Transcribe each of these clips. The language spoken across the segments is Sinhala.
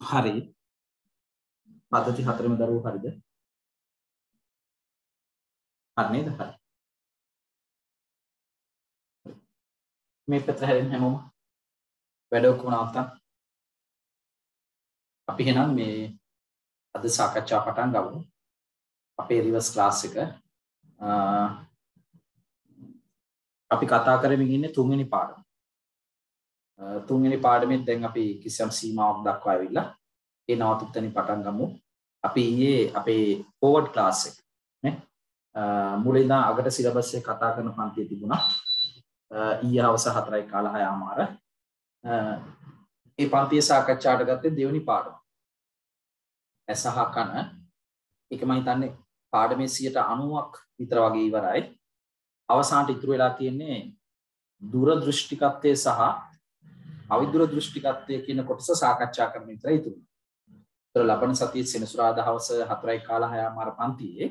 හරි. පද්ධති හතරම දරුවෝ හරිද? හරි නේද? හරි. මේ පැත්ත හැරෙන්න හැමෝම වැඩ ඔක්කොම නවත්තන්න අපි එහෙනම් මේ අද සාකච්ඡා පටන් ගමු. අපේ රිවර්ස් ක්ලාස් එක. අපි කතා කරමින් ඉන්නේ තුන්වෙනි පාඩම. තුන්වෙනි පාඩමෙන් දැන් අපි කිසියම් සීමාවක් දක්වා ඇවිල්ලා ඒ නවතුත්තනි පටන් ගමු. අපි ඊයේ අපේ ෆෝවර්ඩ් ක්ලාස් එක නේ? මුලින් ඉඳන් අගට සිලබස් එක කතා කරන පන්තිය තිබුණා. ඊයේ හවස 4යි කාල 6 ආමාර ඒ පන්තිය සාකච්ඡාට ගත්තේ දෙවෙනි පාඩම ඇසහ කන ඒක මම හිතන්නේ පාඩමේ 90ක් විතර වගේ ඉවරයි අවසානට ඉතුරු වෙලා තියෙන්නේ දුරදෘෂ්ටිකත්වය සහ අවිදුර දෘෂ්ටිකත්වය කියන කොටස සාකච්ඡා කරන විතරයි ඉතුරු. ඒතර ලබන සතියේ සෙනසුරාදා හවස 4යි කාලා 6 මාර පන්තියේ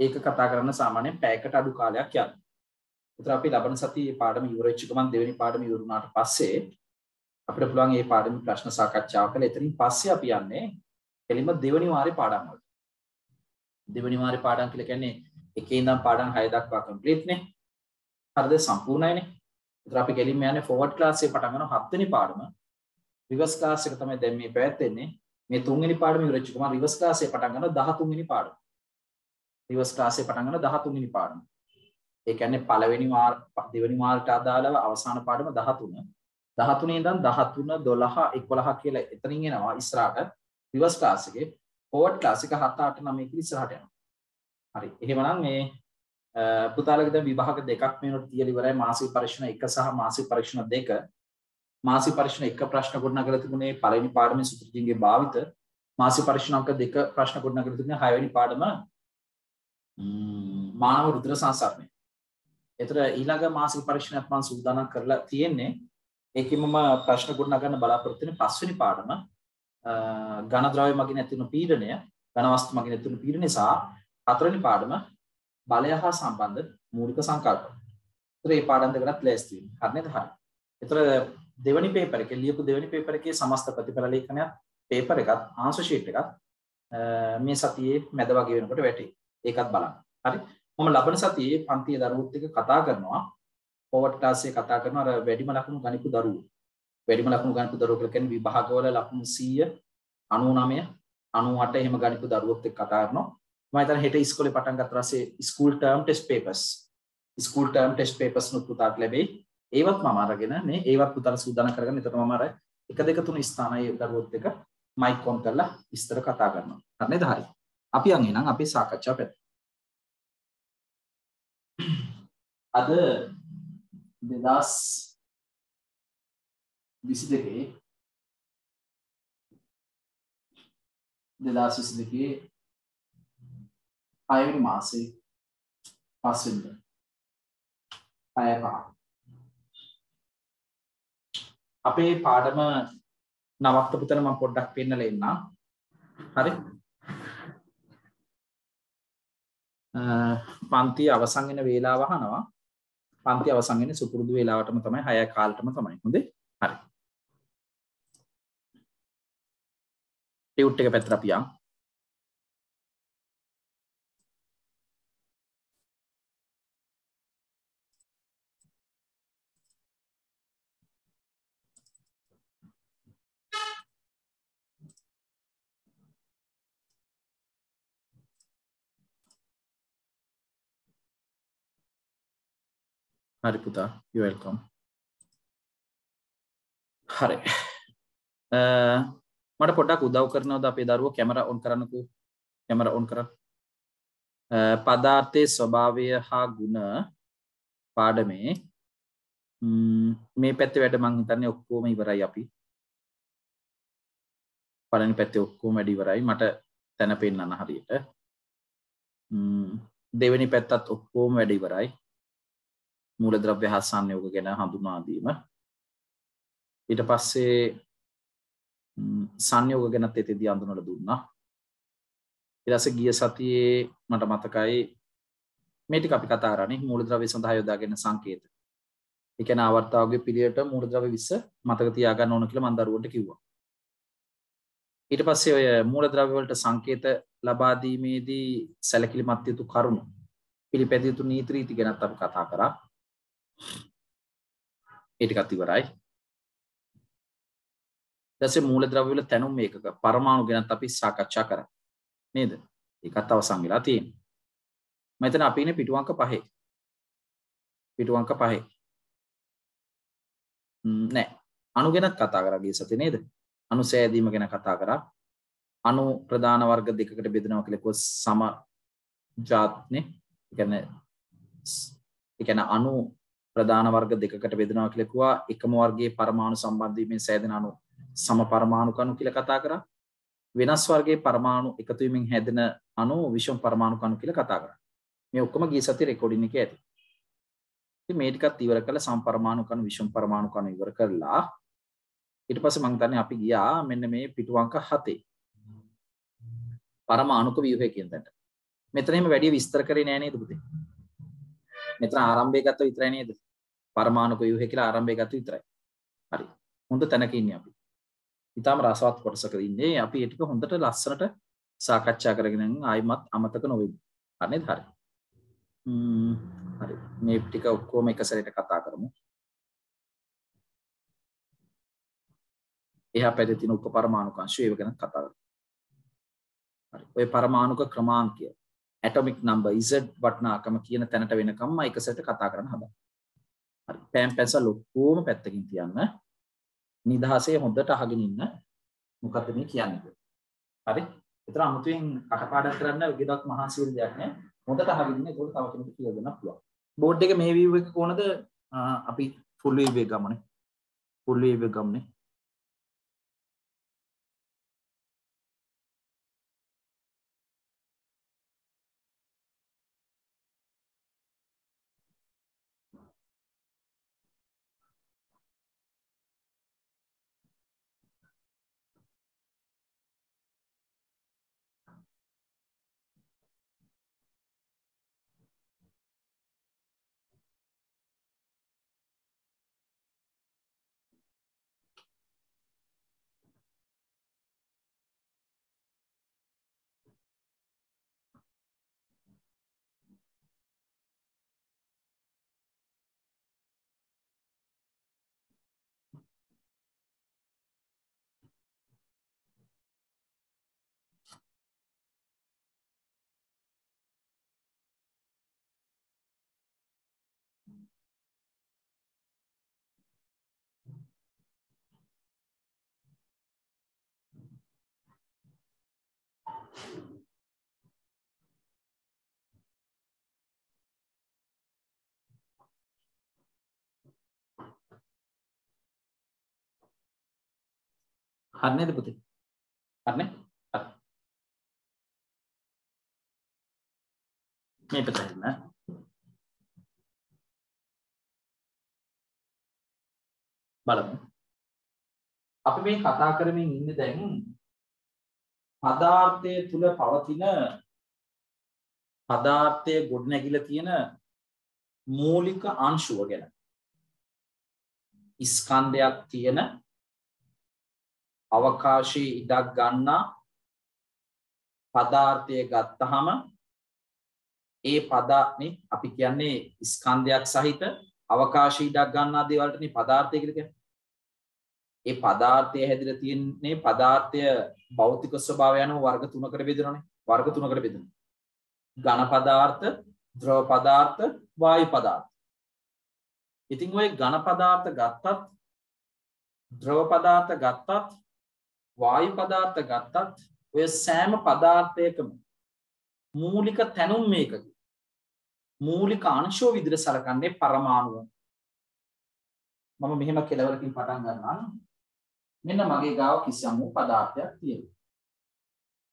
ඒක කතා කරන්න සාමාන්‍යයෙන් පැයකට අඩු කාලයක් යනවා. ඒතර අපි ලබන සතියේ පාඩම ඉවර වෙච්ච ගමන් දෙවෙනි පාඩම ඉවර වුණාට පස්සේ අපිට පුළුවන් මේ පාඩමේ ප්‍රශ්න සාකච්ඡාව කළා. එතනින් පස්සේ අපි යන්නේ එලිම දෙවෙනි වාරේ පාඩම් වලට. දෙවෙනි වාරේ පාඩම් කියලා කියන්නේ එකේ ඉඳන් පාඩම් 6 දක්වා කම්ප්ලීට් නේ. හරිද සම්පූර්ණයිනේ. ඒතර අපි ගෙලින්ම යන්නේ ෆෝවර්ඩ් ක්ලාස් එකේ පටන් ගන්න හත්වෙනි පාඩම. රිවර්ස් ක්ලාස් එක තමයි දැන් මේ පැවැත්වෙන්නේ. මේ තුන්වෙනි පාඩම ඉවරෙච්ච ගමන් රිවර්ස් ක්ලාස් එක පටන් ගන්න 13 වෙනි පාඩම. රිවර්ස් ක්ලාස් එක පටන් ගන්න 13 වෙනි පාඩම. ඒ කියන්නේ පළවෙනි වාර දෙවෙනි වාරට අදාළව අවසාන පාඩම 13. 13 ඉඳන් 13 12 11 කියලා එතනින් එනවා ඉස්සරහට රිවර්ස් ක්ලාස් එකේ ෆෝවර්ඩ් ක්ලාස් එක 7 8 9 කියලා ඉස්සරහට යනවා. හරි. එහෙමනම් මේ පුතාලගේ දැන් විභාග දෙකක් මේනොට තියලා ඉවරයි මාසික පරීක්ෂණ 1 සහ මාසික පරීක්ෂණ 2 මාසික පරීක්ෂණ 1 ප්‍රශ්න ගොඩනගලා තිබුණේ පළවෙනි පාඩමේ සුත්‍රජින්ගේ භාවිත මාසික පරීක්ෂණ අංක 2 ප්‍රශ්න ගොඩනගලා තිබුණේ 6 වෙනි පාඩම මානව රුධිර සංසරණය. ඒතර ඊළඟ මාසික පරීක්ෂණයක් මම සූදානම් කරලා තියෙන්නේ ඒකෙම මම ප්‍රශ්න ගොඩනගන්න බලාපොරොත්තු වෙන පස්වෙනි පාඩම ඝන ද්‍රව්‍ය මගින් ඇතිවන පීඩනය ඝන වස්තු මගින් ඇතිවන පීඩනය සහ හතරවෙනි පාඩම බලය හා සම්බන්ධ මූලික සංකල්ප. ඒතර මේ පාඩම් දෙකකට ලෑස්ති වෙන්න. හරි නේද? හරි. ඒතර දෙවැනි පේපර් එකේ ලියපු දෙවැනි පේපර් එකේ සමස්ත ප්‍රතිඵල ලේඛනයත් පේපර් එකත් ආන්සර් ෂීට් එකත් මේ සතියේ මැද වගේ වෙනකොට වැටේ. ඒකත් බලන්න. හරි. මම ලබන සතියේ පන්තියේ දරුවොත් එක්ක කතා කරනවා. ෆෝවර්ඩ් ක්ලාස් එකේ කතා කරනවා අර වැඩිම ලකුණු ගනිපු දරුවෝ. වැඩිම ලකුණු ගනිපු දරුවෝ කියලා කියන්නේ විභාගවල ලකුණු 100 99 98 එහෙම ගනිපු දරුවොත් එක්ක කතා කරනවා. මම හිතන්නේ හෙට ඉස්කෝලේ පටන් ගත්ත පස්සේ school term test papers school term test papers නුත් පුතාට ලැබෙයි. ඒවත් මම අරගෙන නේ ඒවත් පුතාලා සූදානම් කරගෙන එතකොට මම අර 1 2 3 ස්ථානයේ දරුවොත් එක මයික් ඔන් කරලා විස්තර කතා කරනවා. හරි නේද? හරි. අපි යන් එහෙනම් අපේ සාකච්ඡාව පැත්ත. අද 2022 2022 හයවෙනි මාසේ පස්වෙනිද? හය පහ. අපේ පාඩම නවත්තපු තැන මම පොඩ්ඩක් පෙන්නලා ඉන්නම්. හරි? පන්ති අවසන් වෙන වේලාව අහනවා. පන්ති අවසන් වෙන්නේ සුපුරුදු වේලාවටම තමයි 6 කාලටම තමයි. හොඳේ? හරි. ටියුට් එක පැත්තට අපි යමු. හරි පුතා you welcome. හරි. මට පොඩ්ඩක් උදව් කරනවද අපේ දරුවෝ කැමරා ඔන් කරන්නකෝ? කැමරා ඔන් කරන්න පදාර්ථයේ ස්වභාවය හා ගුණ පාඩමේ. මේ පැත්තේ වැඩ මං හිතන්නේ ඔක්කොම ඉවරයි අපි. පළවෙනි පැත්තේ ඔක්කොම වැඩ ඉවරයි. මට තැන පෙන්නන්න හරියට. දෙවෙනි පැත්තත් ඔක්කොම වැඩ ඉවරයි. මූලද්‍රව්‍ය හා සංයෝග ගැන හඳුනාදීම ඊට පස්සේ සංයෝග ගැනත් එතෙදී අඳුනලා දුන්නා. ඊට පස්සේ ගිය සතියේ මට මතකයි මේ ටික අපි කතා කරන්නේ මූලද්‍රව්‍ය සඳහා යොදාගෙන සංකේත. ඒ කියන්නේ ආවර්තාවගේ පිළිවෙලට මූලද්‍රව්‍ය 20 මතක තියාගන්න ඕන කියලා මම දරුවන්ට කිව්වා. ඊට පස්සේ ඔය මූලද්‍රව්‍ය වලට සංකේත ලබා දීමේදී සැලකිලිමත් යුතු කරුණු පිළිපැදිය යුතු නීති රීති ගැනත් අපි කතා කරා. ඒ ටිකත් ඉවරයි. ඊටසේ මූලද්‍රව්‍ය වල තැනුම් මේකක පරමාණු ගැනත් අපි සාකච්ඡා කරා. නේද? ඒකත් අවසන් වෙලා තියෙනවා. මෙතන අපි ඉන්නේ පිටු අංක 5. පිටු අංක 5. නෑ. අණු ගැනත් කතා කරා ගිය සතියේ නේද? අණු සෑදීම ගැන කතා කරා. අණු ප්‍රධාන වර්ග දෙකකට බෙදෙනවා කියලා කිව්ව සම ජාත්නේ. ඒ කියන්නේ ඒ කියන්නේ අණු ප්‍රධාන වර්ග දෙකකට බෙදෙනවා කියලා කිව්වා එකම වර්ගයේ පරමාණු සම්බන්ධ වීමෙන් සෑදෙන අණු සම පරමාණු කණු කියලා කතා කරා. වෙනස් වර්ගයේ පරමාණු එකතු වීමෙන් හැදෙන අණු විෂම පරමාණු කණු කියලා කතා කරා. මේ ඔක්කොම ගිය සතියේ රෙකෝඩින් එකේ ඇති. ඉතින් මේ ටිකත් ඉවර කරලා සම්පරමාණු කණු විෂම පරමාණු කණු ඉවර කරලා ඊට පස්සේ මම හිතන්නේ අපි ගියා මෙන්න මේ පිටු අංක 7. පරමාණුක ව්‍යුහය කියන තැනට. මෙතන එහෙම වැඩි විස්තර කරේ නෑ නේද පුතේ? මෙතන ආරම්භය ගත්ත විතරයි නේද? පරමාණුක ව්‍යුහය කියලා ආරම්භය ගත්ත විතරයි. හරි. හොඳ තැනක ඉන්නේ අපි. ඊටාම රසවත් කොටසක ඉන්නේ. අපි ඒ ටික හොඳට ලස්සනට සාකච්ඡා කරගෙන ආයිමත් අමතක නොවෙමු. හරිද? හරි. හරි මේ ටික ඔක්කොම එක සැරේට කතා කරමු. එහා පැත්තේ තියෙන උපපරමාණුක අංශය ඒව ගැන කතා කරමු. හරි. ඔය පරමාණුක ක්‍රමාංකය atomic number z වටනාකම කියන තැනට වෙනකම්ම එක සැරේට කතා කරන්න හදන්න. හරි. පෑන් පැන්සල් ඔක්කොම පැත්තකින් තියන්න. නිදහසේ හොඳට අහගෙන ඉන්න. මොකද්ද මේ කියන්නේ? හරි. ඒතර අමුතුවෙන් කටපාඩම් කරන්න විගදක් මහා සීල් දෙයක් නෑ. හොඳට අහගෙන ඉන්න. ඒක තව කෙනෙකුට කියලා දෙන්න පුළුවන්. බෝඩ් එක මේ view එක කොහොනද අපි full view එක ගමනේ. full view එක ගමනේ. හරි නේද පුතේ? හරිනේ? හරි. මේ පැත්තට එන්න. බලමු. අපි මේ කතා කරමින් ඉන්නේ දැන් පදාර්ථය තුල පවතින පදාර්ථයේ ගොඩනැගිලා තියෙන මූලික අංශුව ගැන. ස්කන්ධයක් තියෙන අවකාශයේ ඉඩක් ගන්නා පදාර්ථය ගත්තහම ඒ පදානේ අපි කියන්නේ ස්කන්ධයක් සහිත අවකාශ ඉඩක් ගන්නා දේවල්ටනේ පදාර්ථය කියලා කියන්නේ. ඒ පදාර්ථය හැදිලා තියෙන්නේ පදාර්ථය භෞතික ස්වභාවය අනුව වර්ග තුනකට බෙදෙනවානේ. වර්ග තුනකට බෙදෙනවා. ඝන පදාර්ථ, ද්‍රව පදාර්ථ, වායු පදාර්ථ. ඉතින් ওই ඝන පදාර්ථ ගත්තත්, ද්‍රව පදාර්ථ ගත්තත්, වායු පදාර්ථ ගත්තත් ඔය සෑම පදාර්ථයකම මූලික තැනුම් මේකකි. මූලික අංශෝ විදිහට සලකන්නේ පරමාණුව. මම මෙහෙම කෙලවරකින් පටන් ගන්නම්. මෙන්න මගේ ගාව කිසියම් වූ පදාර්ථයක් තියෙනවා.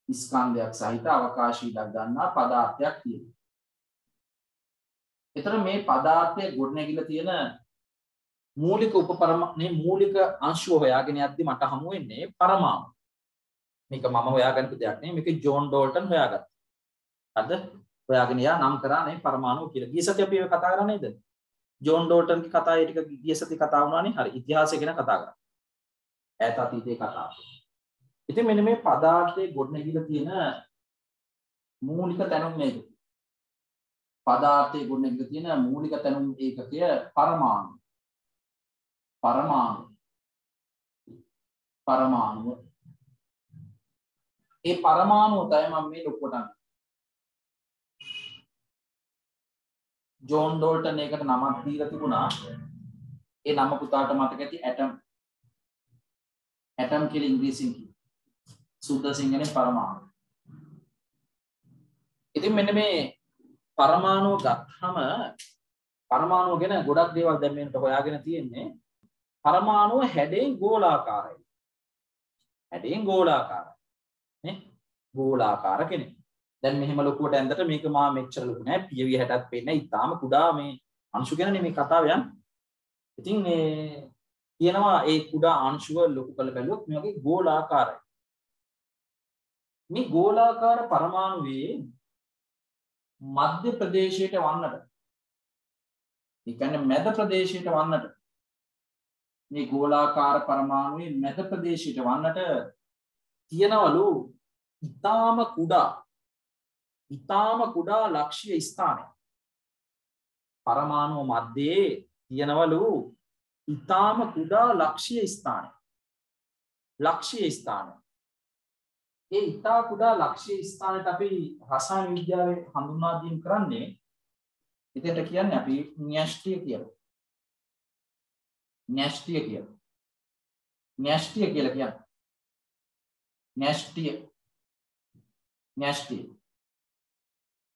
ස්කන්ධයක් සහිත අවකාශී ඉඩක් ගන්නා පදාර්ථයක් තියෙනවා. එතන මේ පදාර්ථය ගොඩනැගිලා තියෙන මූලික උපපරමාණුනේ මූලික අංශුව හොයාගෙන යද්දි මට හමු වෙන්නේ පරමාණු. මේක මම හොයාගන්නපු දෙයක් නෙවෙයි මේක ජෝන් ඩෝල්ටන් හොයාගත්තා. හරිද? හොයාගෙන යා නම් කරා නේ පරමාණු කියලා. ගිය සතිය අපි ඒක කතා කරා නේද? ජෝන් ඩෝල්ටන්ගේ කතාව ඒ ටික ගිය සතිය කතා වුණානේ. හරි. ඉතිහාසය ගැන කතා කරා. ඈත අතීතයේ කතාව. ඉතින් මෙන්න මේ පදාර්ථයේ ගොඩනැගිලා තියෙන මූලික තැනුම් මේක. පදාර්ථයේ ගොඩනැගිලා තියෙන මූලික තැනුම් ඒකකය පරමාණු. පරමාණු. පරමාණුව. ඒ පරමාණුව තමයි මම මේ ලොකුවට ජෝන් ඩෝල්ටන් ඒකට නමක් දීලා තිබුණා. ඒ නම පුතාට මතක ඇති ඇටම්. ඇටම් කියලා ඉංග්‍රීසියෙන් කියනවා. සුද්ධ සිංහලෙන් පරමාණු. ඉතින් මෙන්න මේ පරමාණුව ගත්තාම පරමාණුව ගැන ගොඩක් දේවල් දැන් මේකට හොයාගෙන තියෙන්නේ. පරමාණුව හැඩයෙන් ගෝලාකාරයි. හැඩයෙන් ගෝලාකාරයි. නේ? ගෝලාකාර කෙනෙක්. දැන් මෙහෙම ලොකුවට ඇඳට මේක මා මෙච්චර ලොකු නෑ පියවි හැටත් පේන්නේ. ඊටාම කුඩා මේ අංශු ගැනනේ මේ කතාව යන්නේ. ඉතින් මේ කියනවා ඒ කුඩා අංශුව ලොකු කළ බැලුවොත් මේ වගේ ගෝලාකාරයි. මේ ගෝලාකාර පරමාණුවේ මධ්‍ය ප්‍රදේශයට වන්නට ඒ කියන්නේ මැද ප්‍රදේශයට වන්නට මේ ගෝලාකාර පරමාණුවේ මැද ප්‍රදේශයට වන්නට තියෙනවලු ඊටාම කුඩා ඊටාම කුඩා ලක්ෂ්‍ය ස්ථානය. පරමාණු මැද්දේ තියෙනවලු ඊටාම කුඩා ලක්ෂ්‍ය ස්ථානය. ලක්ෂ්‍ය ස්ථානය. ඒ ඉතා කුඩා ලක්ෂ්‍ය ස්ථානයට අපි රසායන විද්‍යාවේ හඳුන්වා දීම කරන්නේ එතෙන්ට කියන්නේ අපි න්‍යෂ්ටිය කියලා. න්‍යෂ්ටිය කියලා. න්‍යෂ්ටිය කියලා කියන්නේ. න්‍යෂ්ටිය. න්‍යෂ්ටිය.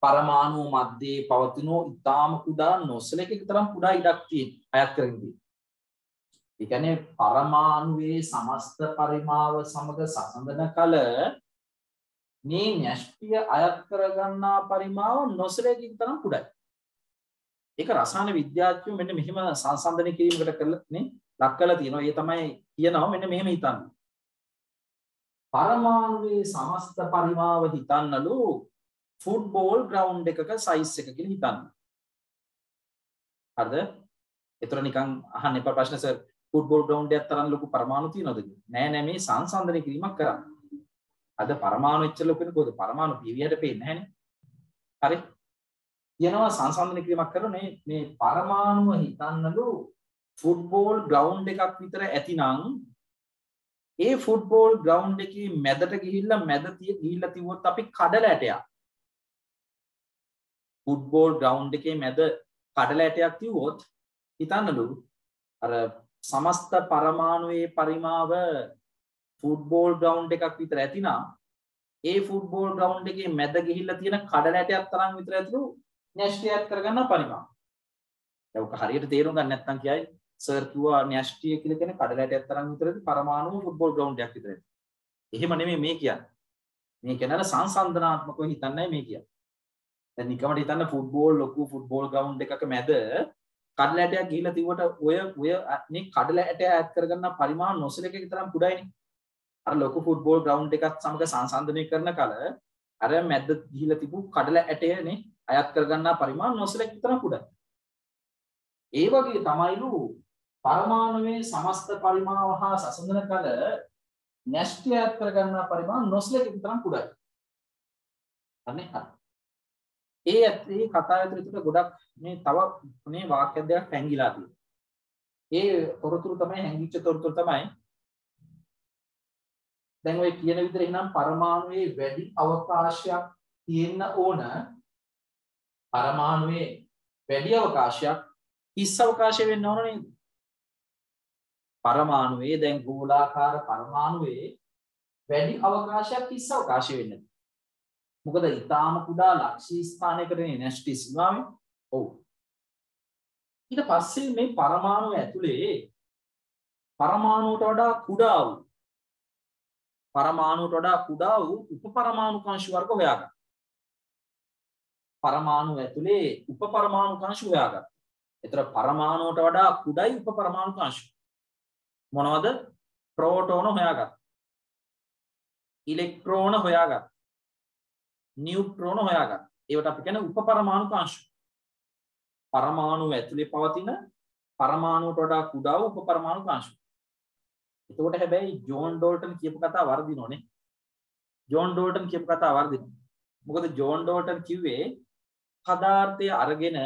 පරමාණු මැද්දේ පවතින ඉතාම කුඩා නොසලක තරම් කුඩා ඉඩක් තියෙන අයත් කරගෙන තියෙනවා. ඒ කියන්නේ පරමාණුවේ සමස්ත පරිමාව සමග සසඳන කල මේ න්‍යෂ්ටිය අයත් කරගන්නා පරිමාව නොසලකින් තරම් කුඩයි. ඒක රසායන විද්‍යාඥයෝ මෙන්න මෙහෙම සංසන්දනය කිරීමකට කරලා නේ ලක් කරලා තියෙනවා. ඒ තමයි කියනවා මෙන්න මෙහෙම හිතන්න. පරමාණුවේ සමස්ත පරිමාව හිතන්නලු ෆුට්බෝල් ග්‍රවුන්ඩ් එකක සයිස් එක කියලා හිතන්න. හරිද? ඒතර නිකන් අහන්න එපා ප්‍රශ්න සර් ෆුට්බෝල් ග්‍රවුන්ඩ් එකක් තරම් ලොකු පරමාණු තියනවද නෑ නෑ මේ සංසන්දනය කිරීමක් කරන්න. අද පරමාණු එච්චර ලොකු නෙකොද පරමාණු පිවියට පේන්නේ නැහනේ. හරි. කියනවා සංසන්දනය කිරීමක් කරන මේ පරමාණුව හිතන්නලු ෆුට්බෝල් ග්‍රවුන්ඩ් එකක් විතර ඇතිනම් ඒ ෆුට්බෝල් ග්‍රවුන්ඩ් එකේ මැදට ගිහිල්ලා මැද තිය ගිහිල්ලා තිව්වොත් අපි කඩල ඇටයක්. ෆුට්බෝල් ග්‍රවුන්ඩ් එකේ මැද කඩල ඇටයක් තිව්වොත් හිතන්නලු අර සමස්ත පරමාණුවේ පරිමාව ෆුට්බෝල් ග්‍රවුන්ඩ් එකක් විතර ඇතිනම් ඒ ෆුට්බෝල් ග්‍රවුන්ඩ් එකේ මැද ගිහිල්ලා තියෙන කඩල ඇටයක් තරම් විතර ඇතුළු න්‍යෂ්ටියක් කරගන්න පරිමාව. දැන් ඔක හරියට තේරුම් ගන්න නැත්නම් කියයි සර් කිව්වා න්‍යෂ්ටිය කියලා කියන්නේ කඩල ඇටයක් තරම් විතරද පරමාණු ෆුට්බෝල් ග්‍රවුන්ඩ් එකක් විතර. එහෙම නෙමෙයි මේ කියන්නේ. මේ කියන්නේ සංසන්දනාත්මකව හිතන්නයි මේ කියන්නේ. දැන් නිකමට හිතන්න ෆුට්බෝල් ලොකු ෆුට්බෝල් ග්‍රවුන්ඩ් එකක මැද කඩල ඇටයක් ගිහිල්ලා තිබුවට ඔය ඔය මේ කඩල ඇටය ඈඩ් කරගන්න පරිමාණ නොසලක තරම් කුඩයිනේ. අර ලොකු ෆුට්බෝල් ග්‍රවුන්ඩ් එකත් සමග සංසන්දනය කරන කල අර මැද්ද ගිහිල්ලා තිබු කඩල ඇටයනේ අයත් කරගන්නා පරිමාණ නොසලක තරම් කුඩයි. ඒ වගේ තමයිලු පරමාණුවේ සමස්ත පරිමාව හා සසඳන කල නැෂ්ටි අයත් කරගන්නා පරිමාණ නොසලක තරම් කුඩයි. අනේ හරි. ඒ ඇත්තේ කතා ඇතුළත ගොඩක් මේ තව මේ වාක්‍ය දෙකක් හැංගිලා තියෙනවා. ඒ තොරතුරු තමයි හැංගිච්ච තොරතුරු තමයි දැන් ඔය කියන විදිහට එහෙනම් පරමාණුවේ වැඩි අවකාශයක් තියෙන්න ඕන පරමාණුවේ වැඩි අවකාශයක් හිස් අවකාශය වෙන්න ඕන නේද? පරමාණුවේ දැන් ගෝලාකාර පරමාණුවේ වැඩි අවකාශයක් හිස් අවකාශය වෙන්න. මොකද ඊටාම කුඩා ලක්ෂ්‍ය ස්ථානයකටනේ නැස්ටි සීමාවෙන්. ඔව්. ඊට පස්සේ මේ පරමාණු ඇතුලේ පරමාණුවට වඩා කුඩා වූ පරමාණුවට වඩා කුඩා වූ උපපරමාණු කංශ වර්ග හොයාගන්න. පරමාණු ඇතුලේ උපපරමාණු කංශ හොයාගන්න. එතර පරමාණුවට වඩා කුඩයි උපපරමාණු අංශු. මොනවද? ප්‍රෝටෝන හොයාගත්. ඉලෙක්ට්‍රෝන හොයාගත්. නියුට්‍රෝන හොයාගත්. ඒවට අපි කියන්නේ උපපරමාණු අංශු. පරමාණු ඇතුලේ පවතින පරමාණුවට වඩා කුඩා උපපරමාණු අංශු. එතකොට හැබැයි ජෝන් ඩෝල්ටන් කියපු කතා වර්දිනෝනේ. ජෝන් ඩෝල්ටන් කියපු කතා වර්දිනවා. මොකද ජෝන් ඩෝල්ටන් කිව්වේ පදාර්ථය අරගෙන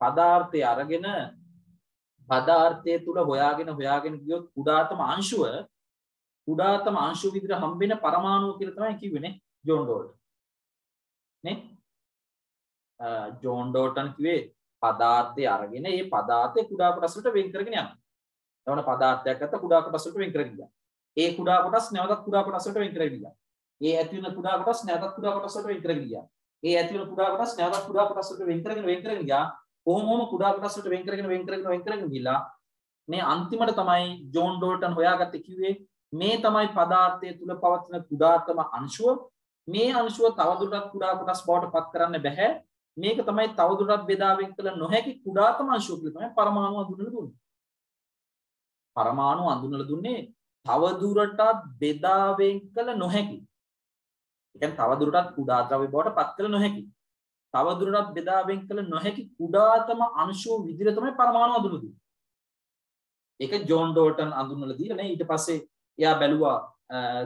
පදාර්ථය අරගෙන පදාර්ථය තුළ හොයාගෙන හොයාගෙන ගියොත් කුඩාතම අංශුව කුඩාතම අංශුව විදිහට හම්බෙන පරමාණුව කියලා තමයි කිව්වේනේ ජෝන් ඩෝල්ටන්. නේ? ජෝන් ඩෝල්ටන් කිව්වේ පදාර්ථය අරගෙන ඒ පදාර්ථය කුඩා කොටස් වලට වෙන් කරගෙන යනවා. එවන පදාර්ථයක් ගත්ත කුඩා කොටස් වලට වෙන් කරගෙන ගියා. ඒ කුඩා කොටස් නැවතත් කුඩා කොටස් වලට වෙන් කරගෙන ගියා. ඒ ඇති වෙන කුඩා කොටස් නැවතත් කුඩා කොටස් වලට වෙන් කරගෙන ගියා. ඒ ඇති වෙන කුඩා කොටස් නැවතත් කුඩා කොටස් වලට වෙන් කරගෙන වෙන් කරගෙන ගියා. කොහොමම කුඩා කොටස් වලට වෙන් කරගෙන වෙන් කරගෙන වෙන් කරගෙන ගිලා මේ අන්තිමට තමයි ජෝන් ඩෝල්ටන් හොයාගත්තේ කිව්වේ මේ තමයි පදාර්ථය තුල පවතින කුඩාතම අංශුව. මේ අංශුව තවදුරටත් කුඩා කොටස් බවට පත් කරන්න බෑ මේක තමයි තවදුරටත් බෙදා වෙන් කළ නොහැකි කුඩාතම අංශුව කියලා තමයි පරමාණු අඳුනලා දුන්නේ. පරමාණු අඳුනලා දුන්නේ තවදුරටත් බෙදා වෙන් කළ නොහැකි ඒ කියන්නේ තවදුරටත් කුඩා ද්‍රව්‍ය බවට පත් කළ නොහැකි තවදුරටත් බෙදා වෙන් කළ නොහැකි කුඩාතම අංශුව විදිහට තමයි පරමාණු අඳුනලා දුන්නේ ඒක ජෝන් ඩෝල්ටන් අඳුනලා දීලා නේ ඊට පස්සේ එයා බැලුවා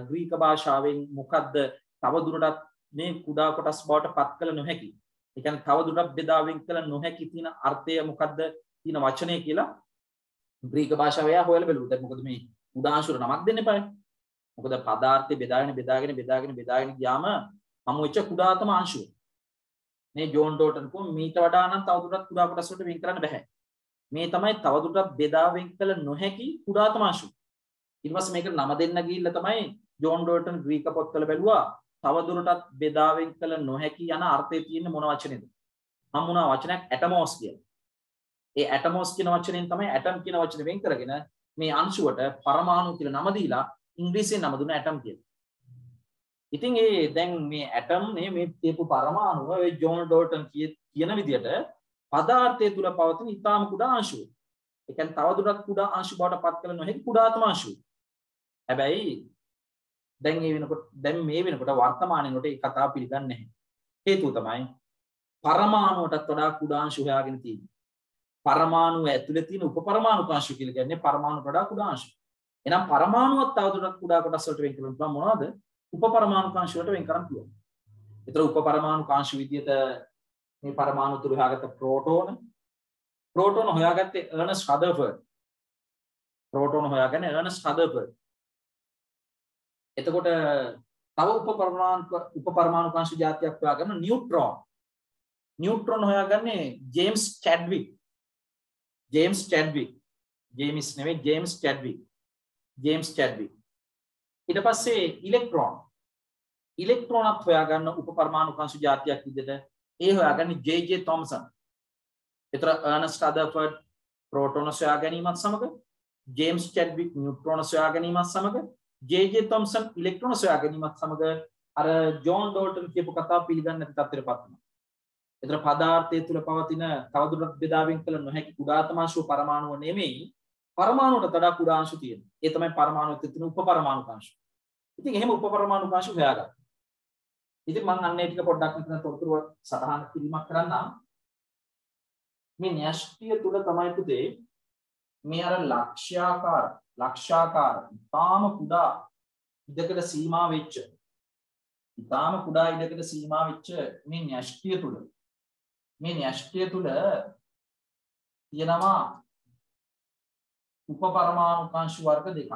ග්‍රීක භාෂාවෙන් මොකද්ද තවදුරටත් මේ කුඩා කොටස් බවට පත් කළ නොහැකි. ඒ කියන්නේ තවදුරටත් බෙදා වෙන් කළ නොහැකි තියෙන අර්ථය මොකද්ද තියෙන වචනය කියලා ග්‍රීක භාෂාව එයා හොයලා බැලුවා. දැන් මොකද මේ උදාංශුර නමක් දෙන්න එපායි. මොකද පදාර්ථය බෙදාගෙන බෙදාගෙන බෙදාගෙන බෙදාගෙන ගියාම හමු වෙච්ච කුඩාතම අංශුව. මේ ජෝන් ඩෝටන් කෝ මීට වඩා නම් තවදුරටත් කුඩා කොටස් වලට වෙන් කරන්න බෑ. මේ තමයි තවදුරටත් බෙදා වෙන් කළ නොහැකි කුඩාතම අංශුව. ඊට පස්සේ මේකට නම දෙන්න ගිහිල්ලා තමයි ජෝන් ඩෝල්ටන් ග්‍රීක පොත්වල බැලුවා තවදුරටත් බෙදා වෙන් කළ නොහැකි යන අර්ථය තියෙන්නේ මොන වචනේද? හම්බුණා වචනයක් ඇටමෝස් කියලා. ඒ ඇටමෝස් කියන වචනයෙන් තමයි ඇටම් කියන වචනේ වෙන් කරගෙන මේ අංශුවට පරමාණු කියලා නම දීලා ඉංග්‍රීසියෙන් නම දුන්නා ඇටම් කියලා. ඉතින් ඒ දැන් මේ ඇටම් නේ මේ තියපු පරමාණුව ඒ ජෝන් ඩෝල්ටන් කියන විදිහට පදාර්ථය තුල පවතින ඊටාම කුඩා අංශුව. ඒ කියන්නේ තවදුරටත් කුඩා අංශු බවට පත් කළ නොහැකි කුඩාතම අංශුව. හැබැයි දැන් ඒ වෙනකොට දැන් මේ වෙනකොට වර්තමානයේකට ඒ කතාව පිළිගන්නේ නැහැ. හේතුව තමයි පරමාණුවටත් වඩා කුඩා අංශු හොයාගෙන තියෙන්නේ. පරමාණුව ඇතුලේ තියෙන උපපරමාණු අංශු කියලා කියන්නේ පරමාණුවට වඩා කුඩා අංශු. එහෙනම් පරමාණුවත් තවදුරටත් කුඩා කොටස් වලට වෙන් කරන්න පුළුවන් මොනවද? උපපරමාණු අංශු වලට වෙන් කරන්න පුළුවන්. ඒතර උපපරමාණු අංශු විදියට මේ පරමාණු තුල හොයාගත්ත ප්‍රෝටෝන ප්‍රෝටෝන හොයාගත්තේ අර්නස්ට් රදර්ෆර්ඩ්. ප්‍රෝටෝන හොයාගන්නේ අර්නස්ට් රදර්ෆර්ඩ්. එතකොට තව උපපරමාණු උපපරමාණු කාංශ જાතියක් හොයාගන්න නියුට්‍රෝන. නියුට්‍රෝන හොයාගන්නේ James Chadwick. James Chadwick. James නෙවෙයි ජේම්ස් චැඩ්වික්. James Chadwick. ඊට පස්සේ ඉලෙක්ට්‍රෝන. ඉලෙක්ට්‍රෝනත් හොයාගන්න උපපරමාණු කාංශ જાතියක් විදිහට ඒ හොයාගන්නේ ජේ.ජේ තොම්සන්. එතර අර්නස්ට් රදර්ෆර්ඩ් ප්‍රෝටෝන සොයා ගැනීමත් සමග ජේම්ස් චැඩ්වික් නියුට්‍රෝන සොයා ගැනීමත් සමග ජේජේ තොම්සන් ඉලෙක්ට්‍රෝන සොයා ගැනීමත් සමග අර ජෝන් ඩෝල්ටන් කියපු කතාව පිළිගන්නේ නැති තත්ත්වයට පත් වෙනවා. ඒතර පදාර්ථය තුල පවතින තවදුරටත් බෙදා වෙන් කළ නොහැකි කුඩාතමාංශු පරමාණුව නෙමෙයි පරමාණුවට වඩා කුඩා අංශු තියෙනවා. ඒ තමයි පරමාණුත් තියෙන උපපරමාණු අංශු. ඉතින් එහෙම උපපරමාණු අංශු හොයාගත්තා. ඉතින් මම අන්න ඒ ටික පොඩ්ඩක් මෙතන තොරතුරු සටහන් කිරීමක් කරන්නම්. මේ න්‍යෂ්ටිය තුල තමයි පුතේ මේ අර ලක්ෂ්‍යාකාර ලක්ෂාකාර ඉතාම කුඩා ඉඩකට සීමා වෙච්ච ඉතාම කුඩා ඉඩකට සීමා වෙච්ච මේ න්‍යෂ්ටිය තුල මේ න්‍යෂ්ටිය තුල තියෙනවා උපපරමාණු කාංශු වර්ග දෙකක්.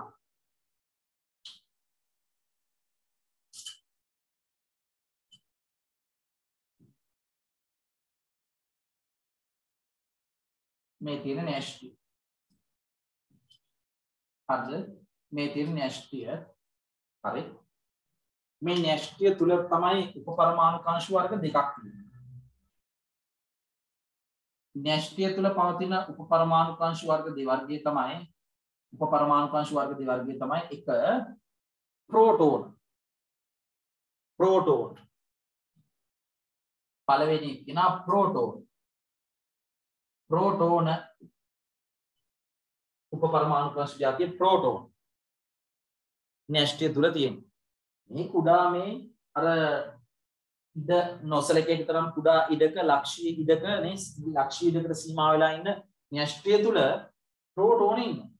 මේ තියෙන න්‍යෂ්ටිය. හරිද? මේ තියෙන න්‍යෂ්ටිය. හරි. මේ න්‍යෂ්ටිය තුල තමයි උපපරමාණු කාංශ වර්ග දෙකක් තියෙන්නේ. න්‍යෂ්ටිය තුල පවතින උපපරමාණු කාංශ වර්ග දෙවර්ගය තමයි උපපරමාණු කාංශ වර්ග දෙවර්ගය තමයි එක ප්‍රෝටෝන. ප්‍රෝටෝන. පළවෙනි කෙනා ප්‍රෝටෝන. ප්‍රෝටෝන උපපරමාණු ප්‍රංශ ජාතිය ප්‍රෝටෝන. න්‍යෂ්ටිය තුල තියෙන මේ කුඩා මේ අර ඉඩ නොසලකේ තරම් කුඩා ඉඩක ලක්ෂී ඉඩක නේ ලක්ෂී ඉඩකට සීමා වෙලා ඉන්න න්‍යෂ්ටිය තුල ප්‍රෝටෝන ඉන්නවා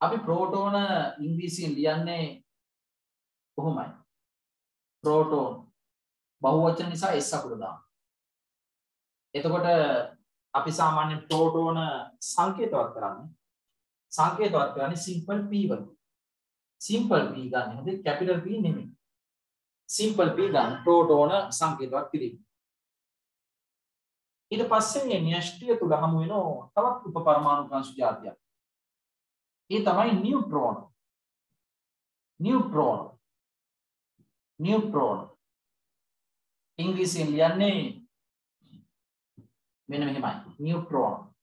අපි ප්‍රෝටෝන ඉංග්‍රීසියෙන් ලියන්නේ කොහොමයි ප්‍රෝටෝන් බහුවචන නිසා S අකුර දාන්න. එතකොට අපි සාමාන්‍යයෙන් ප්‍රෝටෝන සංකේතවත් කරන්නේ සංකේතවත් කරන්නේ සිම්පල් p වලින්. සිම්පල් p ගන්න හොඳේ කැපිටල් p නෙමෙයි. සිම්පල් p ගන්න ප්‍රෝටෝන සංකේතවත් කිරීම. ඊට පස්සේ මේ න්‍යෂ්ටිය තුල හමු වෙන තවත් උපපරමාණු කාංශ జాතියක්. ඒ තමයි නියුට්‍රෝන. නියුට්‍රෝන. නියුට්‍රෝන. ඉංග්‍රීසියෙන් ලියන්නේ මෙන්න මෙහෙමයි. නියුට්‍රෝන.